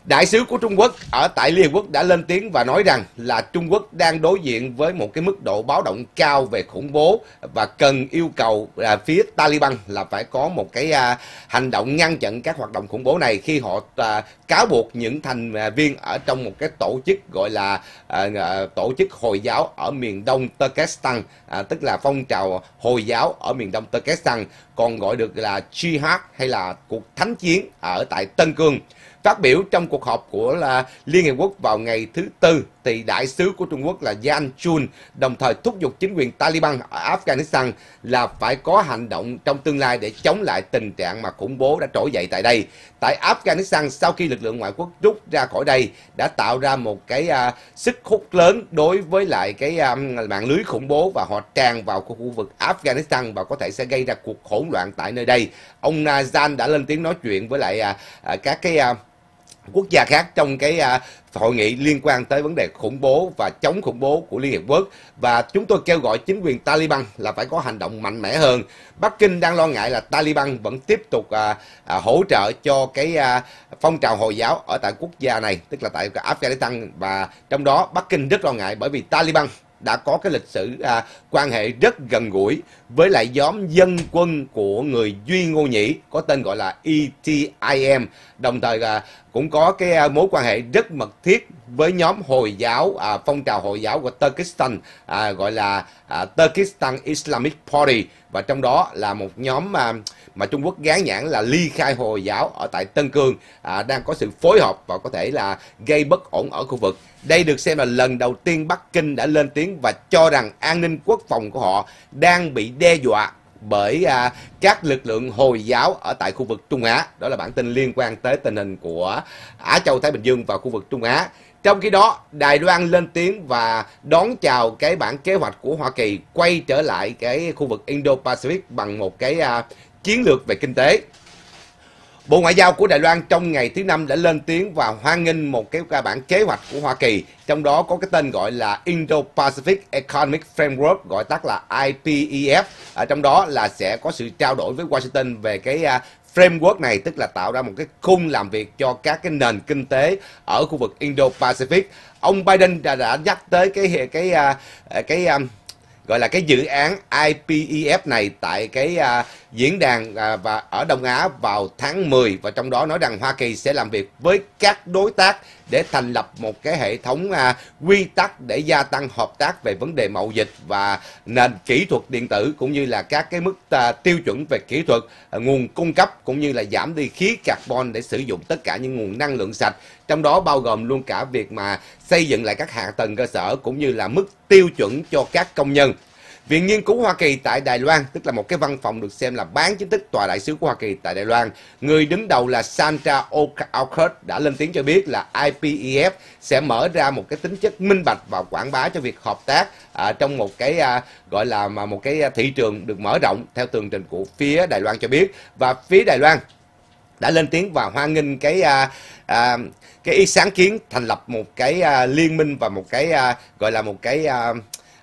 Đại sứ của Trung Quốc ở tại Liên Hợp Quốc đã lên tiếng và nói rằng là Trung Quốc đang đối diện với một cái mức độ báo động cao về khủng bố và cần yêu cầu à, phía Taliban là phải có một cái à, hành động ngăn chặn các hoạt động khủng bố này khi họ à, cáo buộc những thành à, viên ở trong một cái tổ chức gọi là à, à, tổ chức Hồi giáo ở miền đông Turkestan, à, tức là phong trào Hồi giáo ở miền đông Turkestan, còn gọi được là Jihad hay là cuộc thánh chiến ở tại Tân Cương. Phát biểu trong cuộc họp của là Liên Hiệp Quốc vào ngày thứ Tư, thì đại sứ của Trung Quốc là Yan Chun đồng thời thúc giục chính quyền Taliban ở Afghanistan là phải có hành động trong tương lai để chống lại tình trạng mà khủng bố đã trỗi dậy tại đây. Tại Afghanistan, sau khi lực lượng ngoại quốc rút ra khỏi đây, đã tạo ra một cái uh, sức hút lớn đối với lại cái um, mạng lưới khủng bố và họ tràn vào khu vực Afghanistan và có thể sẽ gây ra cuộc hỗn loạn tại nơi đây. Ông Nazan đã lên tiếng nói chuyện với lại uh, các cái uh, quốc gia khác trong cái à, hội nghị liên quan tới vấn đề khủng bố và chống khủng bố của Liên Hiệp Quốc và chúng tôi kêu gọi chính quyền Taliban là phải có hành động mạnh mẽ hơn. Bắc Kinh đang lo ngại là Taliban vẫn tiếp tục à, à, hỗ trợ cho cái à, phong trào Hồi giáo ở tại quốc gia này, tức là tại Afghanistan và trong đó Bắc Kinh rất lo ngại bởi vì Taliban đã có cái lịch sử à, quan hệ rất gần gũi với lại nhóm dân quân của người Duy Ngô Nhĩ có tên gọi là ETIM đồng thời à, cũng có cái à, mối quan hệ rất mật thiết với nhóm Hồi giáo à, phong trào Hồi giáo của Turkestan à, gọi là à, Turkestan Islamic Party. Và trong đó là một nhóm mà mà Trung Quốc gán nhãn là ly khai Hồi giáo ở tại Tân Cương à, đang có sự phối hợp và có thể là gây bất ổn ở khu vực. Đây được xem là lần đầu tiên Bắc Kinh đã lên tiếng và cho rằng an ninh quốc phòng của họ đang bị đe dọa bởi à, các lực lượng Hồi giáo ở tại khu vực Trung Á. Đó là bản tin liên quan tới tình hình của Á Châu Thái Bình Dương và khu vực Trung Á. Trong khi đó, Đài Loan lên tiếng và đón chào cái bản kế hoạch của Hoa Kỳ quay trở lại cái khu vực Indo-Pacific bằng một cái uh, chiến lược về kinh tế. Bộ Ngoại giao của Đài Loan trong ngày thứ năm đã lên tiếng và hoan nghênh một cái bản kế hoạch của Hoa Kỳ, trong đó có cái tên gọi là Indo-Pacific Economic Framework, gọi tắt là IPEF. Ở à, trong đó là sẽ có sự trao đổi với Washington về cái à, framework này, tức là tạo ra một cái khung làm việc cho các cái nền kinh tế ở khu vực Indo-Pacific. Ông Biden đã, đã nhắc tới cái cái à, cái, cái, cái gọi là cái dự án IPEF này tại cái uh, diễn đàn à, và ở Đông Á vào tháng 10 và trong đó nói rằng Hoa Kỳ sẽ làm việc với các đối tác để thành lập một cái hệ thống à, quy tắc để gia tăng hợp tác về vấn đề mậu dịch và nền kỹ thuật điện tử cũng như là các cái mức à, tiêu chuẩn về kỹ thuật à, nguồn cung cấp cũng như là giảm đi khí carbon để sử dụng tất cả những nguồn năng lượng sạch. Trong đó bao gồm luôn cả việc mà xây dựng lại các hạ tầng cơ sở cũng như là mức tiêu chuẩn cho các công nhân. Viện Nghiên cứu Hoa Kỳ tại Đài Loan, tức là một cái văn phòng được xem là bán chính thức tòa đại sứ của Hoa Kỳ tại Đài Loan. Người đứng đầu là Sandra Alcott đã lên tiếng cho biết là IPEF sẽ mở ra một cái tính chất minh bạch và quảng bá cho việc hợp tác à, trong một cái à, gọi là mà một cái thị trường được mở rộng theo tường trình của phía Đài Loan cho biết và phía Đài Loan đã lên tiếng và hoan nghênh cái à, à, cái ý sáng kiến thành lập một cái à, liên minh và một cái à, gọi là một cái à,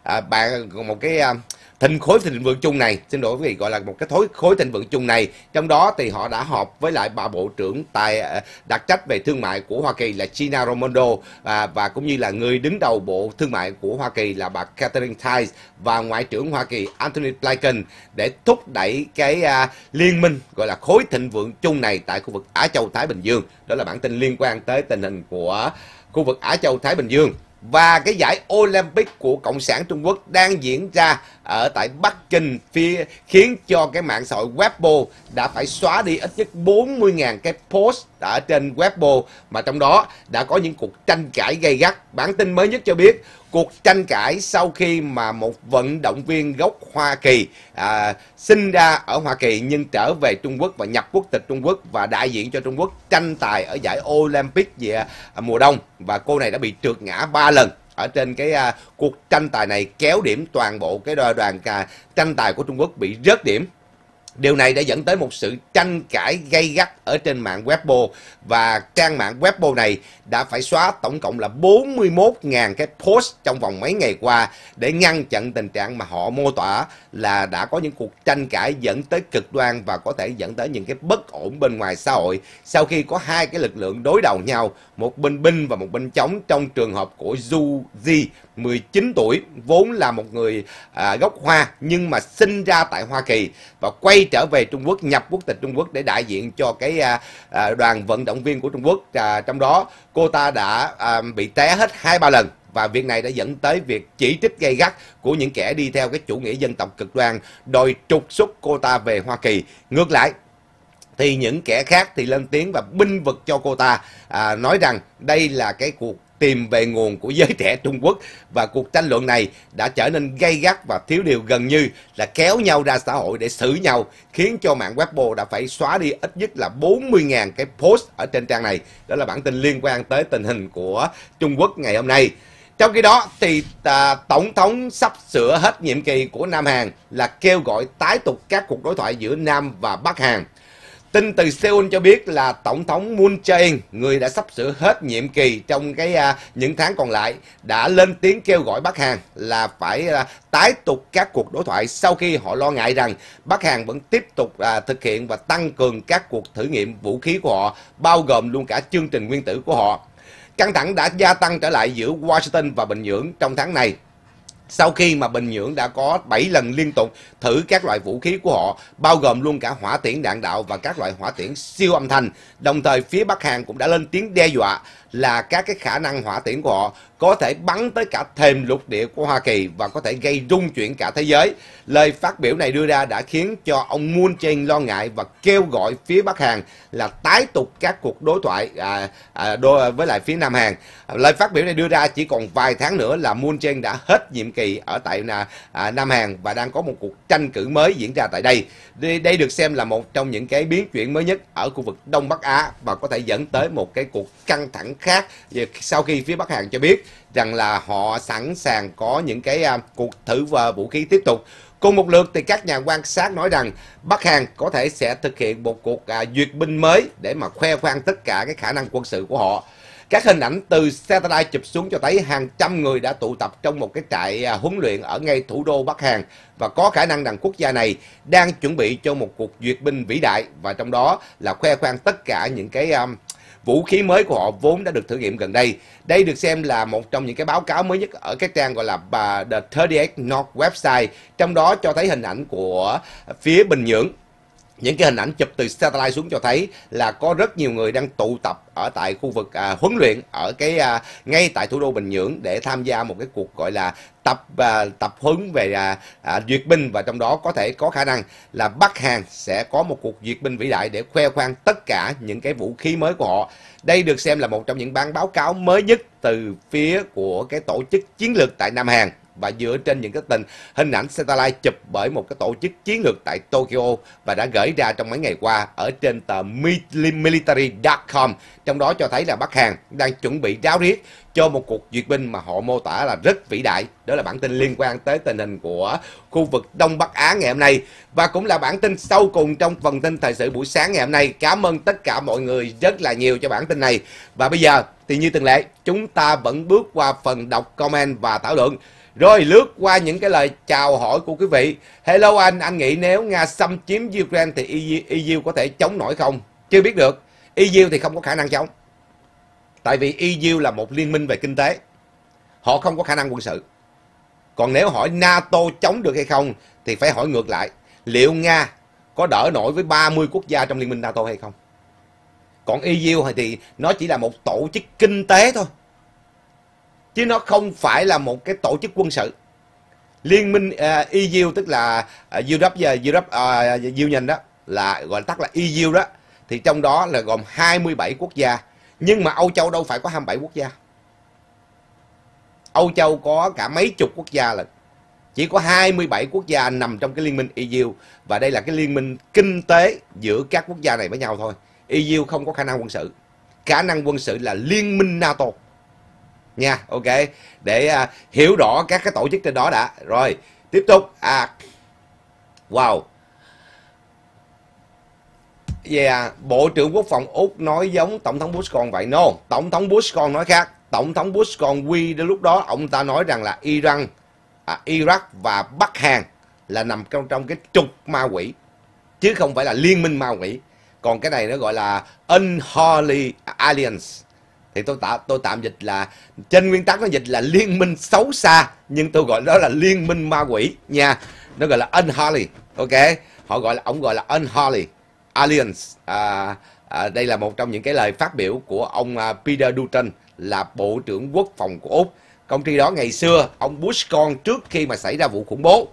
à, bạn một cái à, thịnh khối thịnh vượng chung này xin lỗi quý vị gọi là một cái thối khối thịnh vượng chung này. Trong đó thì họ đã họp với lại bà bộ trưởng tài à, đặc trách về thương mại của Hoa Kỳ là Gina Raimondo và, và cũng như là người đứng đầu bộ thương mại của Hoa Kỳ là bà Catherine Tai và ngoại trưởng Hoa Kỳ Anthony Blinken để thúc đẩy cái uh, liên minh gọi là khối thịnh vượng chung này tại khu vực Á Châu Thái Bình Dương. Đó là bản tin liên quan tới tình hình của khu vực Á Châu Thái Bình Dương và cái giải Olympic của Cộng sản Trung Quốc đang diễn ra ở tại Bắc Kinh phía khiến cho cái mạng xã hội Weibo đã phải xóa đi ít nhất 40.000 cái post ở trên Weibo. Mà trong đó đã có những cuộc tranh cãi gay gắt. Bản tin mới nhất cho biết cuộc tranh cãi sau khi mà một vận động viên gốc Hoa Kỳ à, sinh ra ở Hoa Kỳ nhưng trở về Trung Quốc và nhập quốc tịch Trung Quốc và đại diện cho Trung Quốc tranh tài ở giải Olympic về à, mùa đông. Và cô này đã bị trượt ngã 3 lần ở trên cái à, cuộc tranh tài này kéo điểm toàn bộ cái đoàn, đoàn à, tranh tài của Trung Quốc bị rớt điểm. Điều này đã dẫn tới một sự tranh cãi gay gắt ở trên mạng Weibo. Và trang mạng Weibo này đã phải xóa tổng cộng là 41.000 cái post trong vòng mấy ngày qua để ngăn chặn tình trạng mà họ mô tả là đã có những cuộc tranh cãi dẫn tới cực đoan và có thể dẫn tới những cái bất ổn bên ngoài xã hội sau khi có hai cái lực lượng đối đầu nhau, một bên binh và một bên chống trong trường hợp của Du Di 19 tuổi, vốn là một người à, gốc Hoa nhưng mà sinh ra tại Hoa Kỳ và quay trở về Trung Quốc nhập quốc tịch Trung Quốc để đại diện cho cái à, à, đoàn vận động viên của Trung Quốc. À, trong đó cô ta đã à, bị té hết hai ba lần và việc này đã dẫn tới việc chỉ trích gay gắt của những kẻ đi theo cái chủ nghĩa dân tộc cực đoan đòi trục xuất cô ta về Hoa Kỳ. Ngược lại, thì những kẻ khác thì lên tiếng và binh vực cho cô ta à, nói rằng đây là cái cuộc tìm về nguồn của giới trẻ Trung Quốc và cuộc tranh luận này đã trở nên gay gắt và thiếu điều gần như là kéo nhau ra xã hội để xử nhau khiến cho mạng Weibo đã phải xóa đi ít nhất là 40.000 cái post ở trên trang này. Đó là bản tin liên quan tới tình hình của Trung Quốc ngày hôm nay. Trong khi đó thì à, Tổng thống sắp sửa hết nhiệm kỳ của Nam Hàn là kêu gọi tái tục các cuộc đối thoại giữa Nam và Bắc Hàn. Tin từ Seoul cho biết là Tổng thống Moon Jae-in, người đã sắp sửa hết nhiệm kỳ trong cái à, những tháng còn lại, đã lên tiếng kêu gọi Bắc Hàn là phải à, tái tục các cuộc đối thoại sau khi họ lo ngại rằng Bắc Hàn vẫn tiếp tục à, thực hiện và tăng cường các cuộc thử nghiệm vũ khí của họ, bao gồm luôn cả chương trình nguyên tử của họ. Căng thẳng đã gia tăng trở lại giữa Washington và Bình Nhưỡng trong tháng này sau khi mà Bình Nhưỡng đã có 7 lần liên tục thử các loại vũ khí của họ, bao gồm luôn cả hỏa tiễn đạn đạo và các loại hỏa tiễn siêu âm thanh. Đồng thời phía Bắc Hàn cũng đã lên tiếng đe dọa là các cái khả năng hỏa tiễn của họ có thể bắn tới cả thềm lục địa của Hoa Kỳ và có thể gây rung chuyển cả thế giới. Lời phát biểu này đưa ra đã khiến cho ông Moon Jae-in lo ngại và kêu gọi phía Bắc Hàn là tái tục các cuộc đối thoại à, à, đôi, với lại phía Nam Hàn. Lời phát biểu này đưa ra chỉ còn vài tháng nữa là Moon Jae-in đã hết nhiệm kỳ ở tại à, à Nam Hàn và đang có một cuộc tranh cử mới diễn ra tại đây. Đây được xem là một trong những cái biến chuyển mới nhất ở khu vực Đông Bắc Á và có thể dẫn tới một cái cuộc căng thẳng khác sau khi phía Bắc Hàn cho biết rằng là họ sẵn sàng có những cái uh, cuộc thử và vũ khí tiếp tục. Cùng một lượt thì các nhà quan sát nói rằng Bắc Hàn có thể sẽ thực hiện một cuộc uh, duyệt binh mới để mà khoe khoang tất cả cái khả năng quân sự của họ. Các hình ảnh từ satellite chụp xuống cho thấy hàng trăm người đã tụ tập trong một cái trại à, huấn luyện ở ngay thủ đô Bắc Hàn và có khả năng rằng quốc gia này đang chuẩn bị cho một cuộc duyệt binh vĩ đại và trong đó là khoe khoang tất cả những cái um, vũ khí mới của họ vốn đã được thử nghiệm gần đây. Đây được xem là một trong những cái báo cáo mới nhất ở cái trang gọi là The 38 North website, trong đó cho thấy hình ảnh của phía Bình Nhưỡng những cái hình ảnh chụp từ satellite xuống cho thấy là có rất nhiều người đang tụ tập ở tại khu vực à, huấn luyện ở cái à, ngay tại thủ đô Bình Nhưỡng để tham gia một cái cuộc gọi là tập à, tập huấn về à, à, duyệt binh và trong đó có thể có khả năng là Bắc Hàn sẽ có một cuộc duyệt binh vĩ đại để khoe khoang tất cả những cái vũ khí mới của họ. Đây được xem là một trong những bản báo cáo mới nhất từ phía của cái tổ chức chiến lược tại Nam Hàn và dựa trên những cái tình hình ảnh satellite chụp bởi một cái tổ chức chiến lược tại Tokyo và đã gửi ra trong mấy ngày qua ở trên tờ military.com trong đó cho thấy là Bắc Hàn đang chuẩn bị ráo riết cho một cuộc duyệt binh mà họ mô tả là rất vĩ đại. Đó là bản tin liên quan tới tình hình của khu vực Đông Bắc Á ngày hôm nay. Và cũng là bản tin sau cùng trong phần tin thời sự buổi sáng ngày hôm nay. Cảm ơn tất cả mọi người rất là nhiều cho bản tin này. Và bây giờ thì như thường lệ, chúng ta vẫn bước qua phần đọc comment và thảo luận. Rồi lướt qua những cái lời chào hỏi của quý vị. Hello anh, anh nghĩ nếu Nga xâm chiếm Ukraine thì EU có thể chống nổi không? Chưa biết được. EU thì không có khả năng chống. Tại vì EU là một liên minh về kinh tế. Họ không có khả năng quân sự. Còn nếu hỏi NATO chống được hay không thì phải hỏi ngược lại. Liệu Nga có đỡ nổi với 30 quốc gia trong liên minh NATO hay không? Còn EU thì nó chỉ là một tổ chức kinh tế thôi chứ nó không phải là một cái tổ chức quân sự. Liên minh à, uh, EU tức là uh, Europe à, Europe uh, Union đó là gọi tắt là EU đó thì trong đó là gồm 27 quốc gia. Nhưng mà Âu Châu đâu phải có 27 quốc gia. Âu Châu có cả mấy chục quốc gia là chỉ có 27 quốc gia nằm trong cái liên minh EU và đây là cái liên minh kinh tế giữa các quốc gia này với nhau thôi. EU không có khả năng quân sự. Khả năng quân sự là liên minh NATO nha ok để à, hiểu rõ các cái tổ chức trên đó đã rồi tiếp tục à wow Yeah, Bộ trưởng Quốc phòng Úc nói giống Tổng thống Bush còn vậy. No, Tổng thống Bush còn nói khác. Tổng thống Bush còn quy đến lúc đó ông ta nói rằng là Iran, à, Iraq và Bắc Hàn là nằm trong trong cái trục ma quỷ chứ không phải là liên minh ma quỷ. Còn cái này nó gọi là Unholy Alliance. Thì tôi tạm tôi tạm dịch là trên nguyên tắc nó dịch là liên minh xấu xa nhưng tôi gọi đó là liên minh ma quỷ nha. Nó gọi là Unholy. Ok. Họ gọi là ông gọi là Unholy Alliance. À, à, đây là một trong những cái lời phát biểu của ông à, Peter Dutton là Bộ trưởng Quốc phòng của Úc. Công ty đó ngày xưa, ông Bush con trước khi mà xảy ra vụ khủng bố,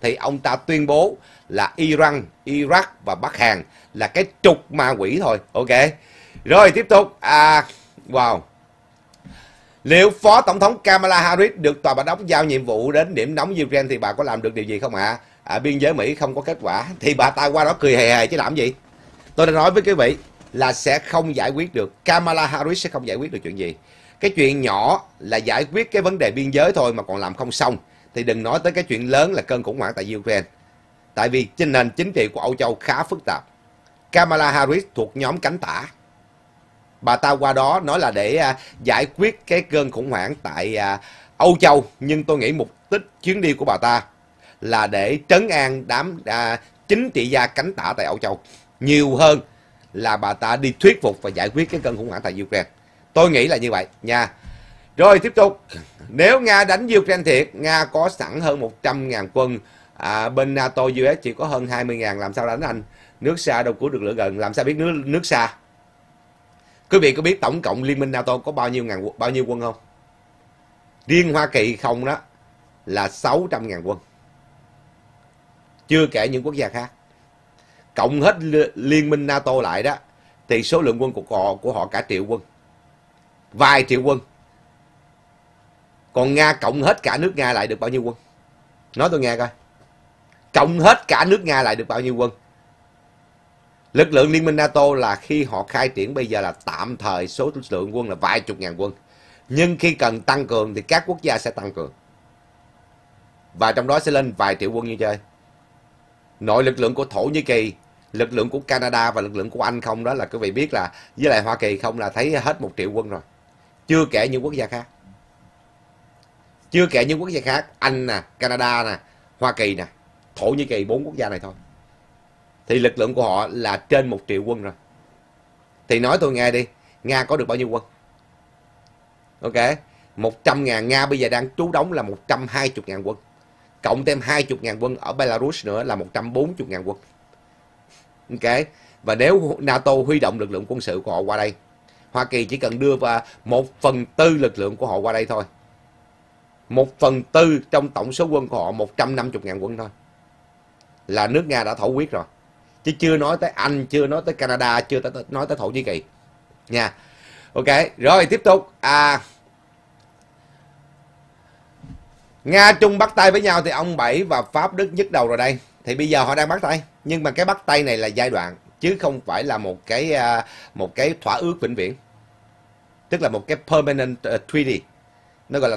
thì ông ta tuyên bố là Iran, Iraq và Bắc Hàn là cái trục ma quỷ thôi. Ok. Rồi tiếp tục. À, wow. Liệu Phó Tổng thống Kamala Harris được Tòa Bạch Ốc giao nhiệm vụ đến điểm nóng Ukraine thì bà có làm được điều gì không ạ? À? À, biên giới Mỹ không có kết quả thì bà ta qua đó cười hề hề chứ làm gì? Tôi đã nói với quý vị là sẽ không giải quyết được. Kamala Harris sẽ không giải quyết được chuyện gì. Cái chuyện nhỏ là giải quyết cái vấn đề biên giới thôi mà còn làm không xong. Thì đừng nói tới cái chuyện lớn là cơn khủng hoảng tại Ukraine. Tại vì trên nền chính trị của Âu Châu khá phức tạp. Kamala Harris thuộc nhóm cánh tả. Bà ta qua đó nói là để à, giải quyết cái cơn khủng hoảng tại à, Âu Châu. Nhưng tôi nghĩ mục đích chuyến đi của bà ta là để trấn an đám à, chính trị gia cánh tả tại Âu Châu. Nhiều hơn là bà ta đi thuyết phục và giải quyết cái cơn khủng hoảng tại Ukraine. Tôi nghĩ là như vậy nha. Rồi tiếp tục. Nếu Nga đánh Ukraine thiệt, Nga có sẵn hơn 100.000 quân. À, bên NATO US chỉ có hơn 20.000 làm sao đánh anh? Nước xa đâu cứu được lửa gần, làm sao biết nước nước xa? Quý vị có biết tổng cộng Liên minh NATO có bao nhiêu ngàn bao nhiêu quân không? Riêng Hoa Kỳ không đó, là 600.000 quân. Chưa kể những quốc gia khác. Cộng hết liên minh NATO lại đó, thì số lượng quân của họ của họ cả triệu quân. Vài triệu quân. Còn Nga cộng hết cả nước Nga lại được bao nhiêu quân? Nói tôi nghe coi. Cộng hết cả nước Nga lại được bao nhiêu quân? Lực lượng Liên minh NATO là khi họ khai triển bây giờ là tạm thời số lượng quân là vài chục ngàn quân. Nhưng khi cần tăng cường thì các quốc gia sẽ tăng cường. Và trong đó sẽ lên vài triệu quân như chơi. Nội lực lượng của Thổ Nhĩ Kỳ, lực lượng của Canada và lực lượng của Anh không đó là quý vị biết là với lại Hoa Kỳ không là thấy hết một triệu quân rồi. Chưa kể những quốc gia khác. Chưa kể những quốc gia khác, Anh nè, Canada nè, Hoa Kỳ nè, Thổ Nhĩ Kỳ, bốn quốc gia này thôi. Thì lực lượng của họ là trên một triệu quân rồi. Thì nói tôi nghe đi, Nga có được bao nhiêu quân? Ok, 100 ngàn Nga bây giờ đang trú đóng là 120 ngàn quân. Cộng thêm 20 ngàn quân ở Belarus nữa là 140 ngàn quân. Ok, và nếu NATO huy động lực lượng quân sự của họ qua đây, Hoa Kỳ chỉ cần đưa vào một phần tư lực lượng của họ qua đây thôi. Một phần tư trong tổng số quân của họ 150 ngàn quân thôi. Là nước Nga đã thổ quyết rồi. Chứ chưa nói tới Anh, chưa nói tới Canada, chưa tới, nói tới Thổ Nhĩ Kỳ. Nha. Ok, rồi tiếp tục. À, Nga Trung bắt tay với nhau thì ông Bảy và Pháp Đức nhức đầu rồi đây. Thì bây giờ họ đang bắt tay. Nhưng mà cái bắt tay này là giai đoạn chứ không phải là một cái à, một cái thỏa ước vĩnh viễn. Tức là một cái permanent uh, treaty. Nó gọi là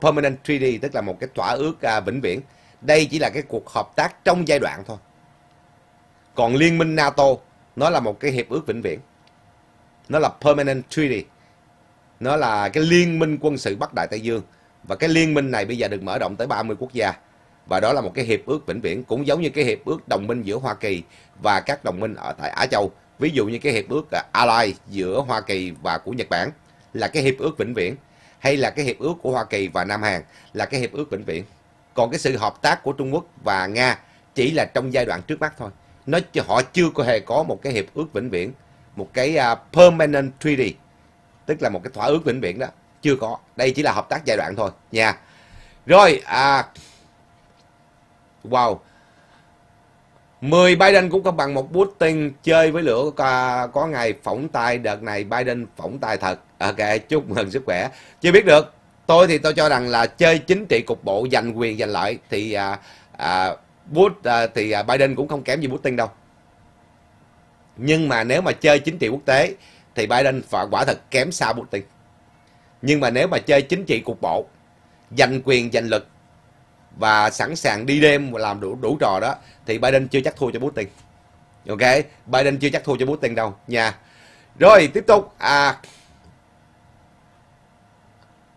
permanent treaty tức là một cái thỏa ước uh, vĩnh viễn. Đây chỉ là cái cuộc hợp tác trong giai đoạn thôi. Còn liên minh NATO, nó là một cái hiệp ước vĩnh viễn. Nó là permanent treaty. Nó là cái liên minh quân sự Bắc Đại Tây Dương. Và cái liên minh này bây giờ được mở rộng tới 30 quốc gia. Và đó là một cái hiệp ước vĩnh viễn. Cũng giống như cái hiệp ước đồng minh giữa Hoa Kỳ và các đồng minh ở tại Á Châu. Ví dụ như cái hiệp ước à, Ally giữa Hoa Kỳ và của Nhật Bản là cái hiệp ước vĩnh viễn. Hay là cái hiệp ước của Hoa Kỳ và Nam Hàn là cái hiệp ước vĩnh viễn. Còn cái sự hợp tác của Trung Quốc và Nga chỉ là trong giai đoạn trước mắt thôi nó họ chưa có hề có một cái hiệp ước vĩnh viễn một cái uh, permanent treaty tức là một cái thỏa ước vĩnh viễn đó chưa có đây chỉ là hợp tác giai đoạn thôi nha rồi à, Wow. 10 Biden cũng không bằng một Putin chơi với lửa có, à, có ngày phỏng tay đợt này Biden phỏng tay thật. Ok, chúc mừng sức khỏe. Chưa biết được. Tôi thì tôi cho rằng là chơi chính trị cục bộ giành quyền giành lợi thì à, à, Bush à, thì à, Biden cũng không kém gì Putin đâu. Nhưng mà nếu mà chơi chính trị quốc tế thì Biden phải quả thật kém xa Putin. Nhưng mà nếu mà chơi chính trị cục bộ, giành quyền giành lực và sẵn sàng đi đêm và làm đủ đủ trò đó thì Biden chưa chắc thua cho Putin. Ok, Biden chưa chắc thua cho Putin đâu nha. Rồi tiếp tục à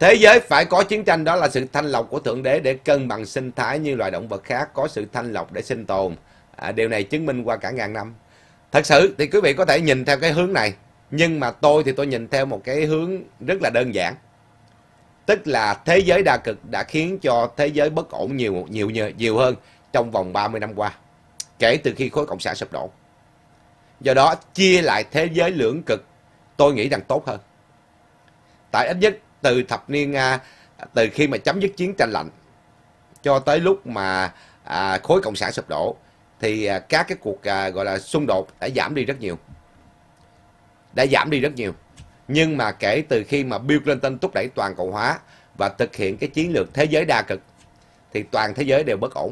Thế giới phải có chiến tranh đó là sự thanh lọc của Thượng Đế để cân bằng sinh thái như loài động vật khác có sự thanh lọc để sinh tồn. À, điều này chứng minh qua cả ngàn năm. Thật sự thì quý vị có thể nhìn theo cái hướng này. Nhưng mà tôi thì tôi nhìn theo một cái hướng rất là đơn giản. Tức là thế giới đa cực đã khiến cho thế giới bất ổn nhiều nhiều nhiều, nhiều hơn trong vòng 30 năm qua. Kể từ khi khối cộng sản sụp đổ. Do đó chia lại thế giới lưỡng cực tôi nghĩ rằng tốt hơn. Tại ít nhất từ thập niên à, từ khi mà chấm dứt chiến tranh lạnh cho tới lúc mà à, khối cộng sản sụp đổ thì à, các cái cuộc à, gọi là xung đột đã giảm đi rất nhiều. Đã giảm đi rất nhiều. Nhưng mà kể từ khi mà Bill Clinton thúc đẩy toàn cầu hóa và thực hiện cái chiến lược thế giới đa cực thì toàn thế giới đều bất ổn.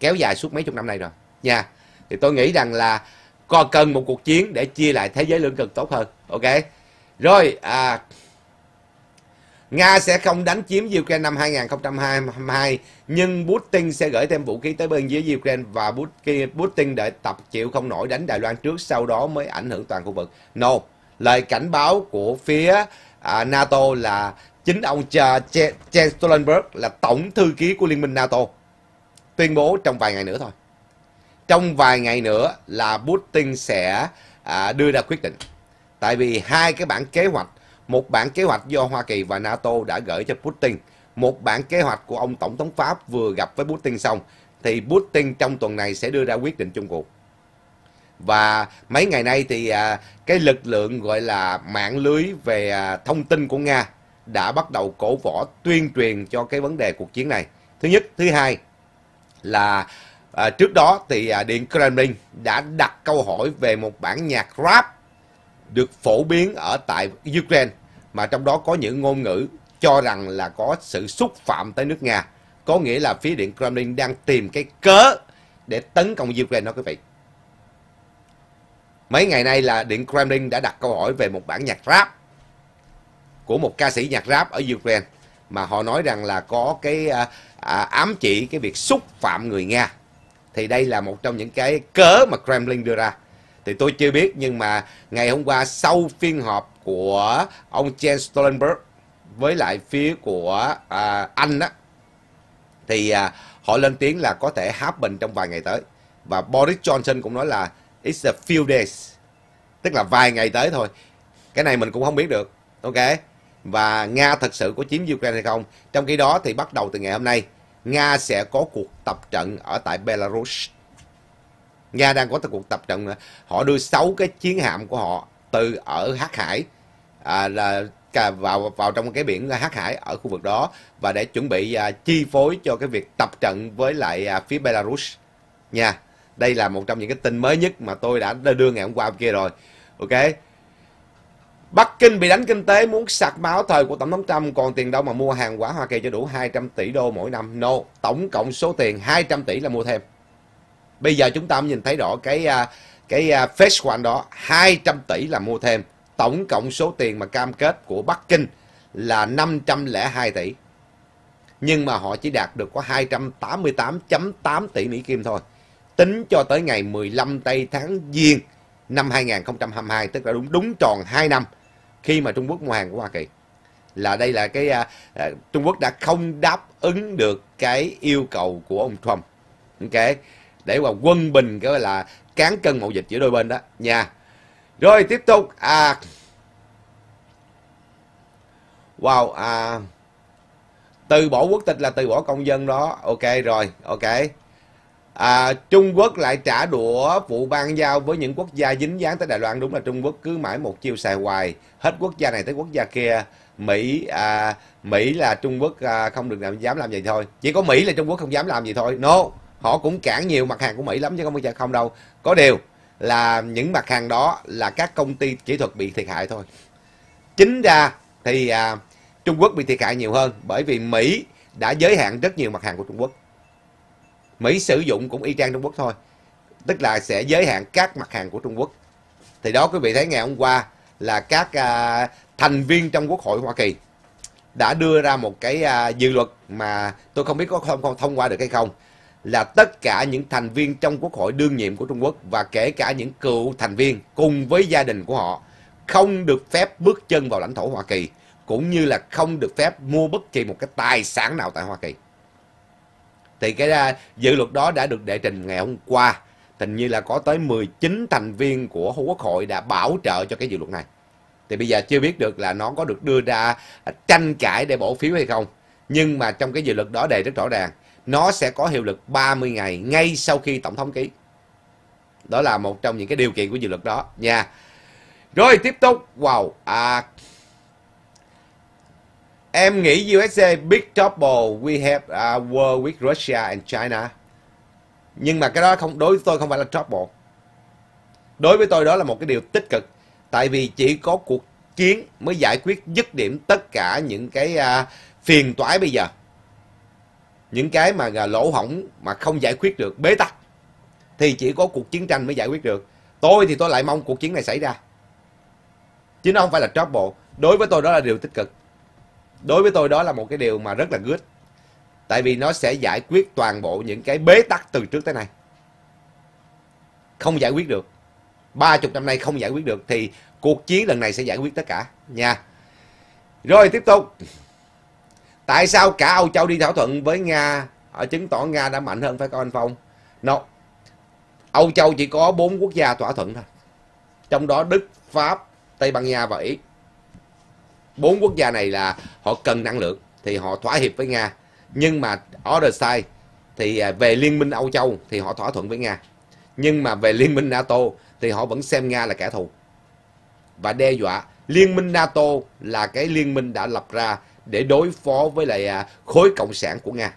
Kéo dài suốt mấy chục năm nay rồi. Nha. Thì tôi nghĩ rằng là còn cần một cuộc chiến để chia lại thế giới lưỡng cực tốt hơn. Ok. Rồi à, Nga sẽ không đánh chiếm Ukraine năm 2022, nhưng Putin sẽ gửi thêm vũ khí tới bên dưới Ukraine và Putin đợi tập chịu không nổi đánh Đài Loan trước, sau đó mới ảnh hưởng toàn khu vực. No, lời cảnh báo của phía à, NATO là chính ông Jens Stoltenberg là tổng thư ký của Liên minh NATO tuyên bố trong vài ngày nữa thôi. Trong vài ngày nữa là Putin sẽ à, đưa ra quyết định. Tại vì hai cái bản kế hoạch một bản kế hoạch do Hoa Kỳ và NATO đã gửi cho Putin. Một bản kế hoạch của ông Tổng thống Pháp vừa gặp với Putin xong, thì Putin trong tuần này sẽ đưa ra quyết định chung cuộc. Và mấy ngày nay thì à, cái lực lượng gọi là mạng lưới về à, thông tin của Nga đã bắt đầu cổ võ tuyên truyền cho cái vấn đề cuộc chiến này. Thứ nhất, thứ hai là à, trước đó thì à, Điện Kremlin đã đặt câu hỏi về một bản nhạc rap được phổ biến ở tại Ukraine mà trong đó có những ngôn ngữ cho rằng là có sự xúc phạm tới nước Nga. Có nghĩa là phía Điện Kremlin đang tìm cái cớ để tấn công Ukraine đó quý vị. Mấy ngày nay là Điện Kremlin đã đặt câu hỏi về một bản nhạc rap của một ca sĩ nhạc rap ở Ukraine mà họ nói rằng là có cái à, à, ám chỉ cái việc xúc phạm người Nga. Thì đây là một trong những cái cớ mà Kremlin đưa ra thì tôi chưa biết nhưng mà ngày hôm qua sau phiên họp của ông Jens Stoltenberg với lại phía của à, Anh đó thì à, họ lên tiếng là có thể happen trong vài ngày tới. Và Boris Johnson cũng nói là it's a few days tức là vài ngày tới thôi. Cái này mình cũng không biết được ok? Và Nga thật sự có chiếm Ukraine hay không? Trong khi đó thì bắt đầu từ ngày hôm nay Nga sẽ có cuộc tập trận ở tại Belarus. Nga đang có cuộc tập trận nữa. Họ đưa 6 cái chiến hạm của họ từ ở Hắc Hải à, là vào vào trong cái biển Hắc Hải ở khu vực đó và để chuẩn bị à, chi phối cho cái việc tập trận với lại à, phía Belarus nha. Đây là một trong những cái tin mới nhất mà tôi đã đưa ngày hôm qua kia rồi. Ok. Bắc Kinh bị đánh kinh tế muốn sạc máu thời của Tổng thống Trump còn tiền đâu mà mua hàng hóa Hoa Kỳ cho đủ 200 tỷ đô mỗi năm. No, tổng cộng số tiền 200 tỷ là mua thêm. Bây giờ chúng ta mới nhìn thấy rõ cái à, cái à, phase one đó 200 tỷ là mua thêm. Tổng cộng số tiền mà cam kết của Bắc Kinh là 502 tỷ. Nhưng mà họ chỉ đạt được có 288.8 tỷ Mỹ Kim thôi. Tính cho tới ngày 15 tây tháng Giêng năm 2022, tức là đúng đúng tròn 2 năm khi mà Trung Quốc mua hàng của Hoa Kỳ. Là đây là cái uh, Trung Quốc đã không đáp ứng được cái yêu cầu của ông Trump. Ok để mà quân bình cái là cán cân mậu dịch giữa đôi bên đó. Nha. Rồi tiếp tục. À. Wow à. Từ bỏ quốc tịch là từ bỏ công dân đó. Ok rồi ok. À, Trung Quốc lại trả đũa vụ ban giao với những quốc gia dính dáng tới Đài Loan. Đúng là Trung Quốc cứ mãi một chiêu xài hoài. Hết quốc gia này tới quốc gia kia. Mỹ à, Mỹ là Trung Quốc à, không được làm, dám làm gì thôi. Chỉ có Mỹ là Trung Quốc không dám làm gì thôi. No họ cũng cản nhiều mặt hàng của Mỹ lắm chứ không phải không đâu. Có điều là những mặt hàng đó là các công ty kỹ thuật bị thiệt hại thôi. Chính ra thì à, Trung Quốc bị thiệt hại nhiều hơn bởi vì Mỹ đã giới hạn rất nhiều mặt hàng của Trung Quốc. Mỹ sử dụng cũng y chang Trung Quốc thôi tức là sẽ giới hạn các mặt hàng của Trung Quốc. Thì đó quý vị thấy ngày hôm qua là các à, thành viên trong Quốc hội Hoa Kỳ đã đưa ra một cái à, dự luật mà tôi không biết có không thông qua được hay không là tất cả những thành viên trong Quốc hội đương nhiệm của Trung Quốc và kể cả những cựu thành viên cùng với gia đình của họ không được phép bước chân vào lãnh thổ Hoa Kỳ, cũng như là không được phép mua bất kỳ một cái tài sản nào tại Hoa Kỳ. Thì cái dự luật đó đã được đệ trình ngày hôm qua. Hình như là có tới 19 thành viên của Quốc hội đã bảo trợ cho cái dự luật này. Thì bây giờ chưa biết được là nó có được đưa ra tranh cãi để bỏ phiếu hay không. Nhưng mà trong cái dự luật đó đề rất rõ ràng nó sẽ có hiệu lực 30 ngày ngay sau khi tổng thống ký. Đó là một trong những cái điều kiện của dự luật đó nha. Rồi tiếp tục. Wow. À, em nghĩ USA big trouble we have a war with Russia and China. Nhưng mà cái đó không đối với tôi không phải là trouble. Đối với tôi đó là một cái điều tích cực. Tại vì chỉ có cuộc chiến mới giải quyết dứt điểm tất cả những cái uh, phiền toái bây giờ những cái mà lỗ hỏng mà không giải quyết được, bế tắc. Thì chỉ có cuộc chiến tranh mới giải quyết được. Tôi thì tôi lại mong cuộc chiến này xảy ra. Chứ nó không phải là trouble. Đối với tôi đó là điều tích cực. Đối với tôi đó là một cái điều mà rất là good. Tại vì nó sẽ giải quyết toàn bộ những cái bế tắc từ trước tới nay. Không giải quyết được. Ba chục năm nay không giải quyết được thì cuộc chiến lần này sẽ giải quyết tất cả. Nha. Rồi, tiếp tục. Tại sao cả Âu Châu đi thỏa thuận với Nga ở chứng tỏ Nga đã mạnh hơn phải không anh Phong? No. Âu Châu chỉ có bốn quốc gia thỏa thuận thôi. Trong đó Đức, Pháp, Tây Ban Nha và Ý. Bốn quốc gia này là họ cần năng lượng thì họ thỏa hiệp với Nga. Nhưng mà other side thì à, về liên minh Âu Châu thì họ thỏa thuận với Nga. Nhưng mà về liên minh NATO thì họ vẫn xem Nga là kẻ thù. Và đe dọa liên minh NATO là cái liên minh đã lập ra để đối phó với lại à, khối cộng sản của Nga.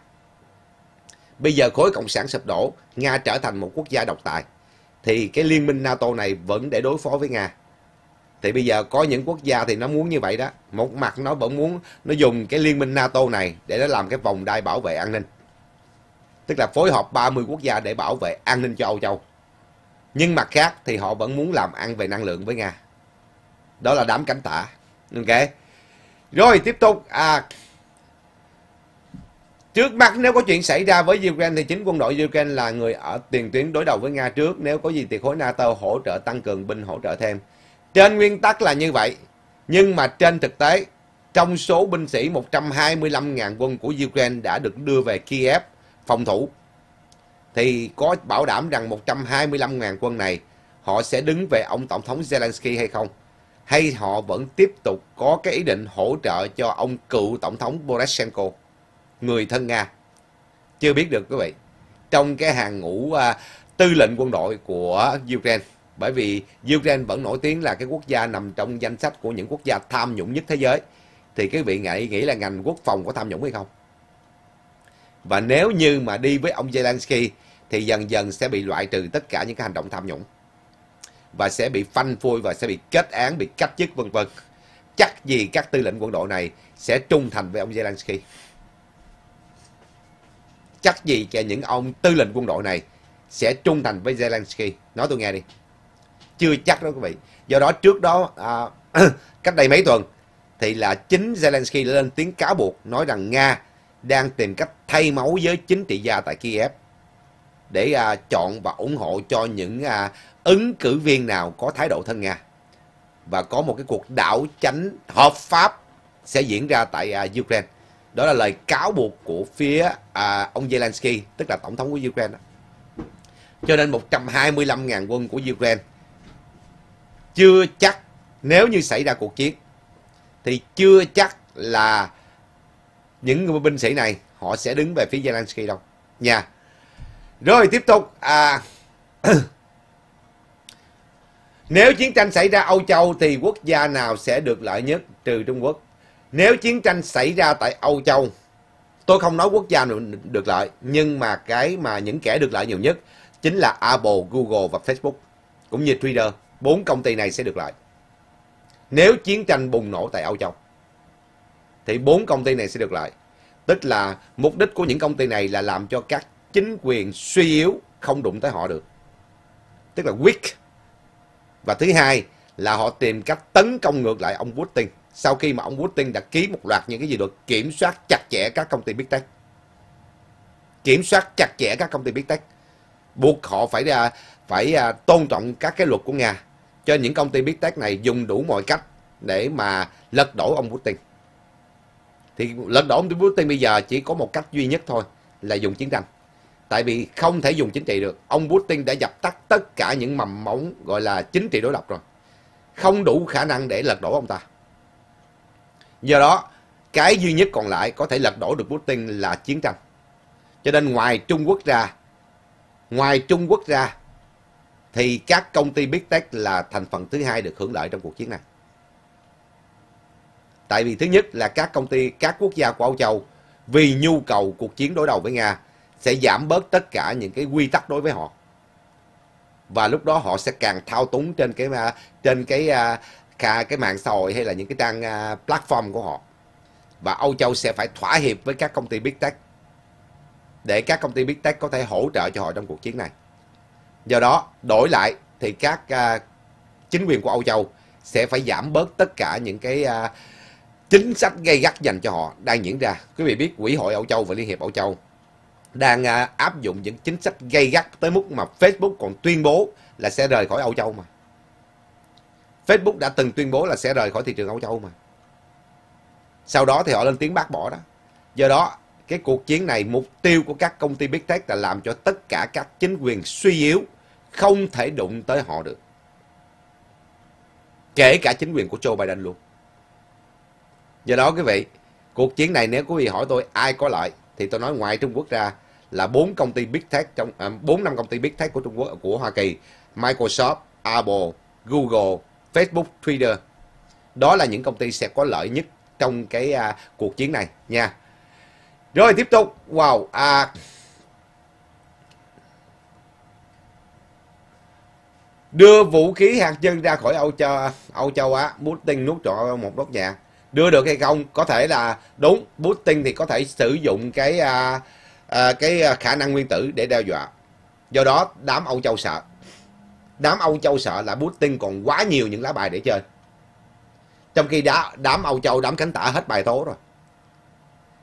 Bây giờ khối cộng sản sụp đổ, Nga trở thành một quốc gia độc tài thì cái liên minh NATO này vẫn để đối phó với Nga. Thì bây giờ có những quốc gia thì nó muốn như vậy đó. Một mặt nó vẫn muốn nó dùng cái liên minh NATO này để nó làm cái vòng đai bảo vệ an ninh. Tức là phối hợp 30 quốc gia để bảo vệ an ninh cho Âu Châu. Nhưng mặt khác thì họ vẫn muốn làm ăn về năng lượng với Nga. Đó là đám cánh tả. Ok. Rồi tiếp tục à Trước mắt nếu có chuyện xảy ra với Ukraine thì chính quân đội Ukraine là người ở tiền tuyến đối đầu với Nga trước. Nếu có gì thì khối NATO hỗ trợ tăng cường binh hỗ trợ thêm. Trên nguyên tắc là như vậy. Nhưng mà trên thực tế, trong số binh sĩ 125.000 quân của Ukraine đã được đưa về Kiev phòng thủ. Thì có bảo đảm rằng 125.000 quân này họ sẽ đứng về ông Tổng thống Zelensky hay không? Hay họ vẫn tiếp tục có cái ý định hỗ trợ cho ông cựu tổng thống Poroshenko, người thân Nga. Chưa biết được quý vị. Trong cái hàng ngũ uh, tư lệnh quân đội của Ukraine. Bởi vì Ukraine vẫn nổi tiếng là cái quốc gia nằm trong danh sách của những quốc gia tham nhũng nhất thế giới. Thì quý vị nghĩ, nghĩ là ngành quốc phòng có tham nhũng hay không? Và nếu như mà đi với ông Zelensky thì dần dần sẽ bị loại trừ tất cả những cái hành động tham nhũng và sẽ bị phanh phui và sẽ bị kết án, bị cách chức vân vân. Chắc gì các tư lệnh quân đội này sẽ trung thành với ông Zelensky. Chắc gì cho những ông tư lệnh quân đội này sẽ trung thành với Zelensky. Nói tôi nghe đi. Chưa chắc đó quý vị. Do đó trước đó, à, (clears throat) cách đây mấy tuần, thì là chính Zelensky lên tiếng cáo buộc nói rằng Nga đang tìm cách thay máu với chính trị gia tại Kiev để à, chọn và ủng hộ cho những à, ứng cử viên nào có thái độ thân Nga và có một cái cuộc đảo chánh hợp pháp sẽ diễn ra tại à, Ukraine. Đó là lời cáo buộc của phía à, ông Zelensky, tức là tổng thống của Ukraine. Cho nên 125.000 quân của Ukraine chưa chắc nếu như xảy ra cuộc chiến thì chưa chắc là những binh sĩ này họ sẽ đứng về phía Zelensky đâu nha. Rồi tiếp tục. À (clears throat) Nếu chiến tranh xảy ra Âu Châu thì quốc gia nào sẽ được lợi nhất trừ Trung Quốc? nếu chiến tranh xảy ra tại Âu Châu tôi không nói quốc gia nào được lợi nhưng mà cái mà những kẻ được lợi nhiều nhất chính là Apple, Google và Facebook cũng như Twitter. Bốn công ty này sẽ được lợi. Nếu chiến tranh bùng nổ tại Âu Châu thì bốn công ty này sẽ được lợi. Tức là mục đích của những công ty này là làm cho các chính quyền suy yếu không đụng tới họ được tức là weak và thứ hai là họ tìm cách tấn công ngược lại ông Putin sau khi mà ông Putin đã ký một loạt những cái gì luật kiểm soát chặt chẽ các công ty Big Tech. Kiểm soát chặt chẽ các công ty Big Tech. Buộc họ phải ra phải à, tôn trọng các cái luật của Nga. Cho những công ty Big Tech này dùng đủ mọi cách để mà lật đổ ông Putin. Thì lật đổ ông Putin bây giờ chỉ có một cách duy nhất thôi là dùng chiến tranh. Tại vì không thể dùng chính trị được. Ông Putin đã dập tắt tất cả những mầm mống gọi là chính trị đối lập rồi. Không đủ khả năng để lật đổ ông ta. Do đó, cái duy nhất còn lại có thể lật đổ được Putin là chiến tranh. Cho nên ngoài Trung Quốc ra, ngoài Trung Quốc ra, thì các công ty Big Tech là thành phần thứ hai được hưởng lợi trong cuộc chiến này. Tại vì thứ nhất là các công ty, các quốc gia của Âu Châu vì nhu cầu cuộc chiến đối đầu với Nga sẽ giảm bớt tất cả những cái quy tắc đối với họ. Và lúc đó họ sẽ càng thao túng trên cái à, trên cái à, cả cái mạng xã hội hay là những cái trang à, platform của họ và Âu Châu sẽ phải thỏa hiệp với các công ty Big Tech để các công ty Big Tech có thể hỗ trợ cho họ trong cuộc chiến này. Do đó, đổi lại thì các uh, chính quyền của Âu Châu sẽ phải giảm bớt tất cả những cái uh, chính sách gây gắt dành cho họ đang diễn ra. Quý vị biết Quỹ hội Âu Châu và Liên hiệp Âu Châu đang à, áp dụng những chính sách gây gắt tới mức mà Facebook còn tuyên bố là sẽ rời khỏi Âu Châu mà. Facebook đã từng tuyên bố là sẽ rời khỏi thị trường Âu Châu mà. Sau đó thì họ lên tiếng bác bỏ đó. Do đó, cái cuộc chiến này mục tiêu của các công ty Big Tech là làm cho tất cả các chính quyền suy yếu không thể đụng tới họ được. Kể cả chính quyền của Joe Biden luôn. Do đó quý vị, cuộc chiến này nếu quý vị hỏi tôi ai có lợi thì tôi nói ngoài Trung Quốc ra là bốn công ty Big Tech trong à, bốn năm công ty Big Tech của Trung Quốc của Hoa Kỳ, Microsoft, Apple, Google Facebook, Twitter. Đó là những công ty sẽ có lợi nhất trong cái à, cuộc chiến này nha. Rồi tiếp tục. Wow. À, đưa vũ khí hạt nhân ra khỏi Âu Châu, Âu Châu Á, Putin nuốt trọn một đốt nhà. Đưa được hay không? Có thể là đúng, Putin thì có thể sử dụng cái à, à, cái ờ, khả năng nguyên tử để đe dọa. Do đó đám Âu Châu sợ đám Âu Châu sợ là Putin còn quá nhiều những lá bài để chơi. Trong khi đá, đám Âu Châu, đám cánh tả hết bài tố rồi.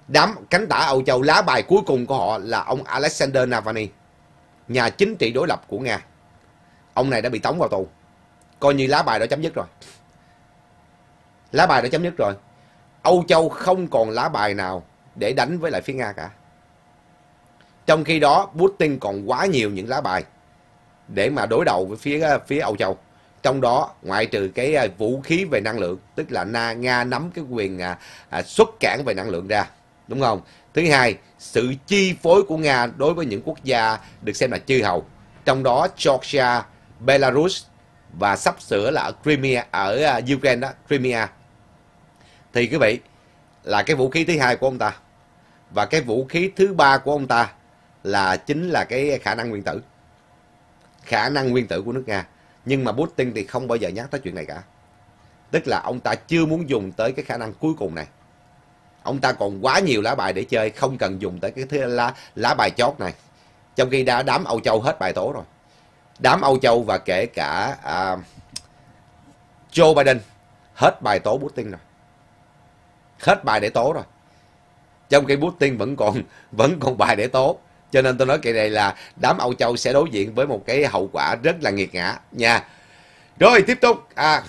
Đám cánh tả Âu Châu lá bài cuối cùng của họ là ông Alexander Navalny, nhà chính trị đối lập của Nga. Ông này đã bị tống vào tù. Coi như lá bài đã chấm dứt rồi. Lá bài đã chấm dứt rồi. Âu Châu không còn lá bài nào để đánh với lại phía Nga cả. Trong khi đó, Putin còn quá nhiều những lá bài để mà đối đầu với phía phía Âu Châu. Trong đó ngoại trừ cái à, vũ khí về năng lượng, tức là Na, Nga nắm cái quyền à, à xuất cản về năng lượng ra, đúng không? Thứ hai, sự chi phối của Nga đối với những quốc gia được xem là chư hầu, trong đó Georgia, Belarus và sắp sửa là ở Crimea ở à, Ukraine đó, Crimea. Thì quý vị là cái vũ khí thứ hai của ông ta. Và cái vũ khí thứ ba của ông ta là chính là cái khả năng nguyên tử khả năng nguyên tử của nước Nga. Nhưng mà Putin thì không bao giờ nhắc tới chuyện này cả. Tức là ông ta chưa muốn dùng tới cái khả năng cuối cùng này. Ông ta còn quá nhiều lá bài để chơi, không cần dùng tới cái thứ lá, lá bài chót này. Trong khi đã đám Âu Châu hết bài tố rồi. Đám Âu Châu và kể cả à, Joe Biden hết bài tố Putin rồi. Hết bài để tố rồi. Trong khi Putin vẫn còn (laughs) vẫn còn bài để tố. Cho nên tôi nói kỳ này là đám Âu Châu sẽ đối diện với một cái hậu quả rất là nghiệt ngã nha. Rồi tiếp tục. À,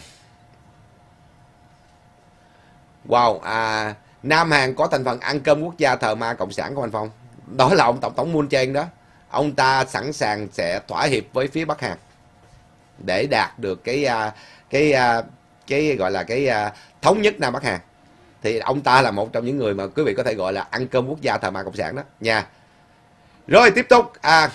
wow, à, Nam Hàn có thành phần ăn cơm quốc gia thờ ma cộng sản của anh Phong. Đó là ông tổng thống Moon Jae đó. Ông ta sẵn sàng sẽ thỏa hiệp với phía Bắc Hàn để đạt được cái à, cái cái, cái gọi là cái à, thống nhất Nam Bắc Hàn. Thì ông ta là một trong những người mà quý vị có thể gọi là ăn cơm quốc gia thờ ma cộng sản đó nha. Rồi tiếp tục. À,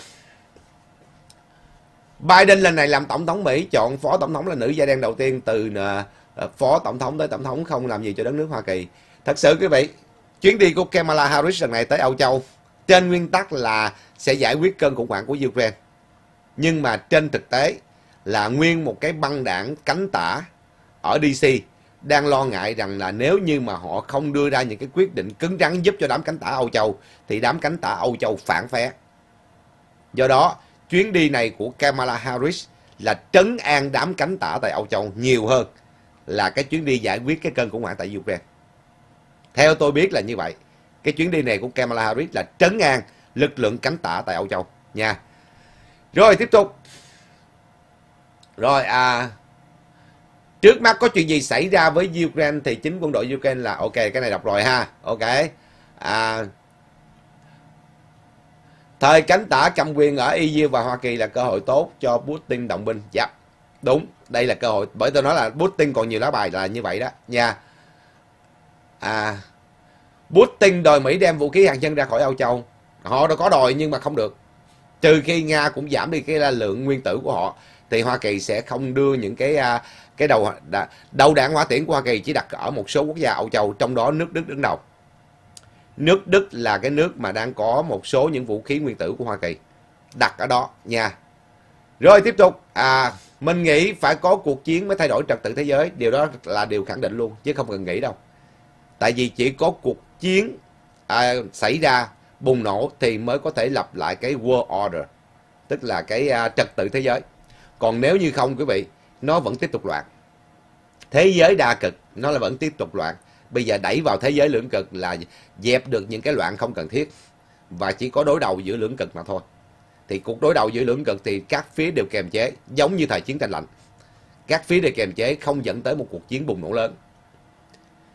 Biden lần này làm tổng thống Mỹ chọn phó tổng thống là nữ da đen đầu tiên từ à, à, phó tổng thống tới tổng thống không làm gì cho đất nước Hoa Kỳ. thật sự quý vị chuyến đi của Kamala Harris lần này tới Âu Châu trên nguyên tắc là sẽ giải quyết cơn khủng hoảng của Ukraine nhưng mà trên thực tế là nguyên một cái băng đảng cánh tả ở DC đang lo ngại rằng là nếu như mà họ không đưa ra những cái quyết định cứng rắn giúp cho đám cánh tả Âu Châu thì đám cánh tả Âu Châu phản phé. Do đó, chuyến đi này của Kamala Harris là trấn an đám cánh tả tại Âu Châu nhiều hơn là cái chuyến đi giải quyết cái cơn khủng hoảng tại Ukraine. Theo tôi biết là như vậy. Cái chuyến đi này của Kamala Harris là trấn an lực lượng cánh tả tại Âu Châu nha. Rồi tiếp tục. Rồi à Trước mắt có chuyện gì xảy ra với Ukraine thì chính quân đội Ukraine là ok cái này đọc rồi ha. Ok. À Thời cánh tả cầm quyền ở EU và Hoa Kỳ là cơ hội tốt cho Putin động binh. Dạ, đúng, đây là cơ hội. Bởi tôi nói là Putin còn nhiều lá bài là như vậy đó nha. À, Putin đòi Mỹ đem vũ khí hạt nhân ra khỏi Âu Châu. Họ đã có đòi nhưng mà không được. Trừ khi Nga cũng giảm đi cái lượng nguyên tử của họ thì Hoa Kỳ sẽ không đưa những cái à, cái đầu đầu đạn hỏa tiễn của Hoa Kỳ chỉ đặt ở một số quốc gia Âu Châu, trong đó nước Đức đứng đầu. Nước Đức là cái nước mà đang có một số những vũ khí nguyên tử của Hoa Kỳ đặt ở đó nha. Rồi tiếp tục, à, mình nghĩ phải có cuộc chiến mới thay đổi trật tự thế giới. Điều đó là điều khẳng định luôn, chứ không cần nghĩ đâu. Tại vì chỉ có cuộc chiến à, xảy ra, bùng nổ thì mới có thể lập lại cái world order. Tức là cái à, trật tự thế giới. Còn nếu như không quý vị, nó vẫn tiếp tục loạn. Thế giới đa cực, nó là vẫn tiếp tục loạn. Bây giờ đẩy vào thế giới lưỡng cực là dẹp được những cái loạn không cần thiết. Và chỉ có đối đầu giữa lưỡng cực mà thôi. Thì cuộc đối đầu giữa lưỡng cực thì các phía đều kềm chế, giống như thời chiến tranh lạnh. Các phía đều kềm chế không dẫn tới một cuộc chiến bùng nổ lớn.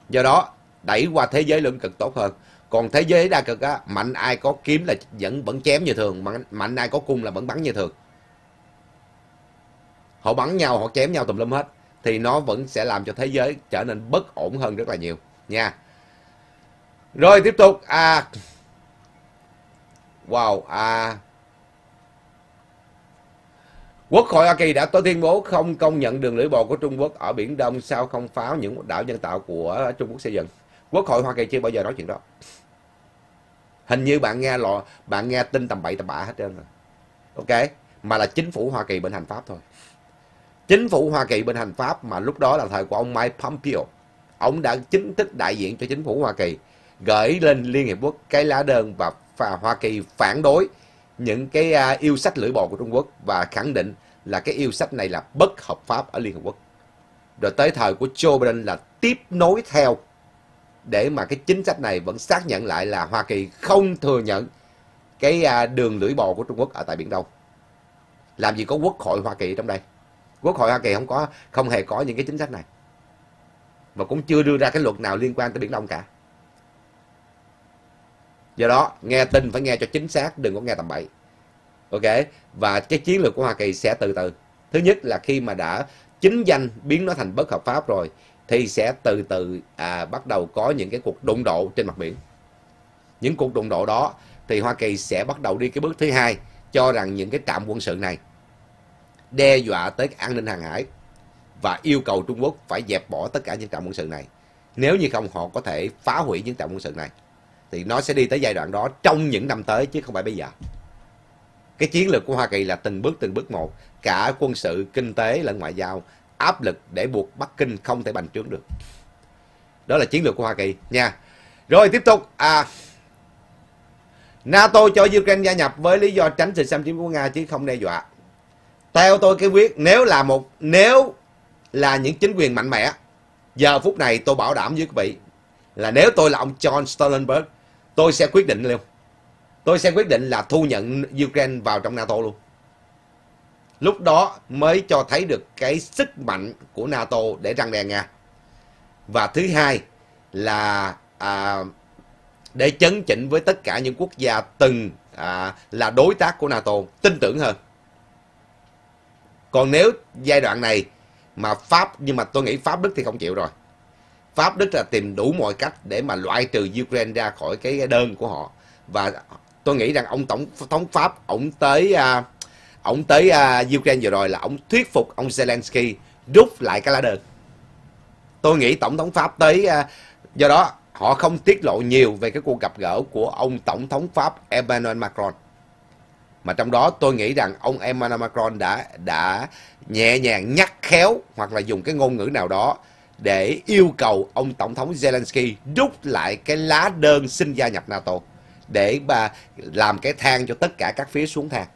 Do đó, đẩy qua thế giới lưỡng cực tốt hơn. Còn thế giới đa cực á, mạnh ai có kiếm là vẫn vẫn chém như thường, mạnh, mạnh ai có cung là vẫn bắn như thường. Họ bắn nhau, họ chém nhau tùm lum hết thì nó vẫn sẽ làm cho thế giới trở nên bất ổn hơn rất là nhiều nha. Rồi tiếp tục à Wow à Quốc hội Hoa Kỳ đã tối tuyên bố không công nhận đường lưỡi bò của Trung Quốc ở Biển Đông sao không pháo những đảo nhân tạo của Trung Quốc xây dựng. Quốc hội Hoa Kỳ chưa bao giờ nói chuyện đó. Hình như bạn nghe lọ, bạn nghe tin tầm bậy tầm bạ hết trơn rồi. Ok, mà là chính phủ Hoa Kỳ bên hành pháp thôi. Chính phủ Hoa Kỳ bên hành pháp mà lúc đó là thời của ông Mike Pompeo. Ông đã chính thức đại diện cho chính phủ Hoa Kỳ gửi lên Liên Hiệp Quốc cái lá đơn và, và Hoa Kỳ phản đối những cái uh, yêu sách lưỡi bò của Trung Quốc và khẳng định là cái yêu sách này là bất hợp pháp ở Liên Hợp Quốc. Rồi tới thời của Joe Biden là tiếp nối theo để mà cái chính sách này vẫn xác nhận lại là Hoa Kỳ không thừa nhận cái uh, đường lưỡi bò của Trung Quốc ở tại Biển Đông. Làm gì có quốc hội Hoa Kỳ trong đây? Quốc hội Hoa Kỳ không có không hề có những cái chính sách này. Và cũng chưa đưa ra cái luật nào liên quan tới Biển Đông cả. Do đó, nghe tin phải nghe cho chính xác, đừng có nghe tầm bậy. Ok? Và cái chiến lược của Hoa Kỳ sẽ từ từ. Thứ nhất là khi mà đã chính danh biến nó thành bất hợp pháp rồi, thì sẽ từ từ à, bắt đầu có những cái cuộc đụng độ trên mặt biển. Những cuộc đụng độ đó thì Hoa Kỳ sẽ bắt đầu đi cái bước thứ hai, cho rằng những cái trạm quân sự này đe dọa tới an ninh hàng hải và yêu cầu Trung Quốc phải dẹp bỏ tất cả những trạm quân sự này. Nếu như không họ có thể phá hủy những trạm quân sự này. Thì nó sẽ đi tới giai đoạn đó trong những năm tới chứ không phải bây giờ. Cái chiến lược của Hoa Kỳ là từng bước từng bước một, cả quân sự, kinh tế lẫn ngoại giao, áp lực để buộc Bắc Kinh không thể bành trướng được. Đó là chiến lược của Hoa Kỳ nha. Rồi tiếp tục à NATO cho Ukraine gia nhập với lý do tránh sự xâm chiếm của Nga chứ không đe dọa theo tôi cái quyết nếu là một nếu là những chính quyền mạnh mẽ giờ phút này tôi bảo đảm với quý vị là nếu tôi là ông John Stoltenberg tôi sẽ quyết định luôn. Tôi sẽ quyết định là thu nhận Ukraine vào trong NATO luôn. Lúc đó mới cho thấy được cái sức mạnh của NATO để răng đe Nga. Và thứ hai là à, để chấn chỉnh với tất cả những quốc gia từng à, là đối tác của NATO tin tưởng hơn còn nếu giai đoạn này mà Pháp, nhưng mà tôi nghĩ Pháp Đức thì không chịu rồi. Pháp Đức là tìm đủ mọi cách để mà loại trừ Ukraine ra khỏi cái đơn của họ. Và tôi nghĩ rằng ông tổng thống Pháp, ông tới à, ông tới à, Ukraine vừa rồi là ông thuyết phục ông Zelensky rút lại cái lá đơn. Tôi nghĩ tổng thống Pháp tới à, do đó họ không tiết lộ nhiều về cái cuộc gặp gỡ của ông Tổng thống Pháp Emmanuel Macron. Mà trong đó tôi nghĩ rằng ông Emmanuel Macron đã đã nhẹ nhàng nhắc khéo hoặc là dùng cái ngôn ngữ nào đó để yêu cầu ông Tổng thống Zelensky rút lại cái lá đơn xin gia nhập NATO để mà làm cái thang cho tất cả các phía xuống thang.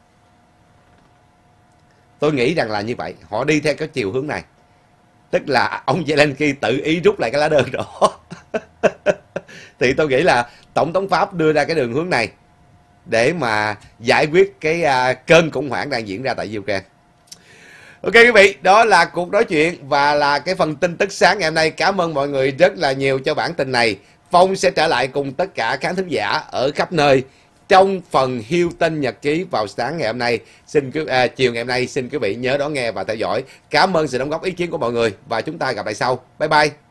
Tôi nghĩ rằng là như vậy, họ đi theo cái chiều hướng này. Tức là ông Zelensky tự ý rút lại cái lá đơn đó. (laughs) thì tôi nghĩ là Tổng thống Pháp đưa ra cái đường hướng này để mà giải quyết cái uh, cơn khủng hoảng đang diễn ra tại Ukraine. Ok quý vị, đó là cuộc nói chuyện và là cái phần tin tức sáng ngày hôm nay. Cảm ơn mọi người rất là nhiều cho bản tin này. Phong sẽ trở lại cùng tất cả khán thính giả ở khắp nơi trong phần hiêu tin nhật ký vào sáng ngày hôm nay. Xin cứ à, chiều ngày hôm nay xin quý vị nhớ đón nghe và theo dõi. Cảm ơn sự đóng góp ý kiến của mọi người và chúng ta gặp lại sau. Bye bye.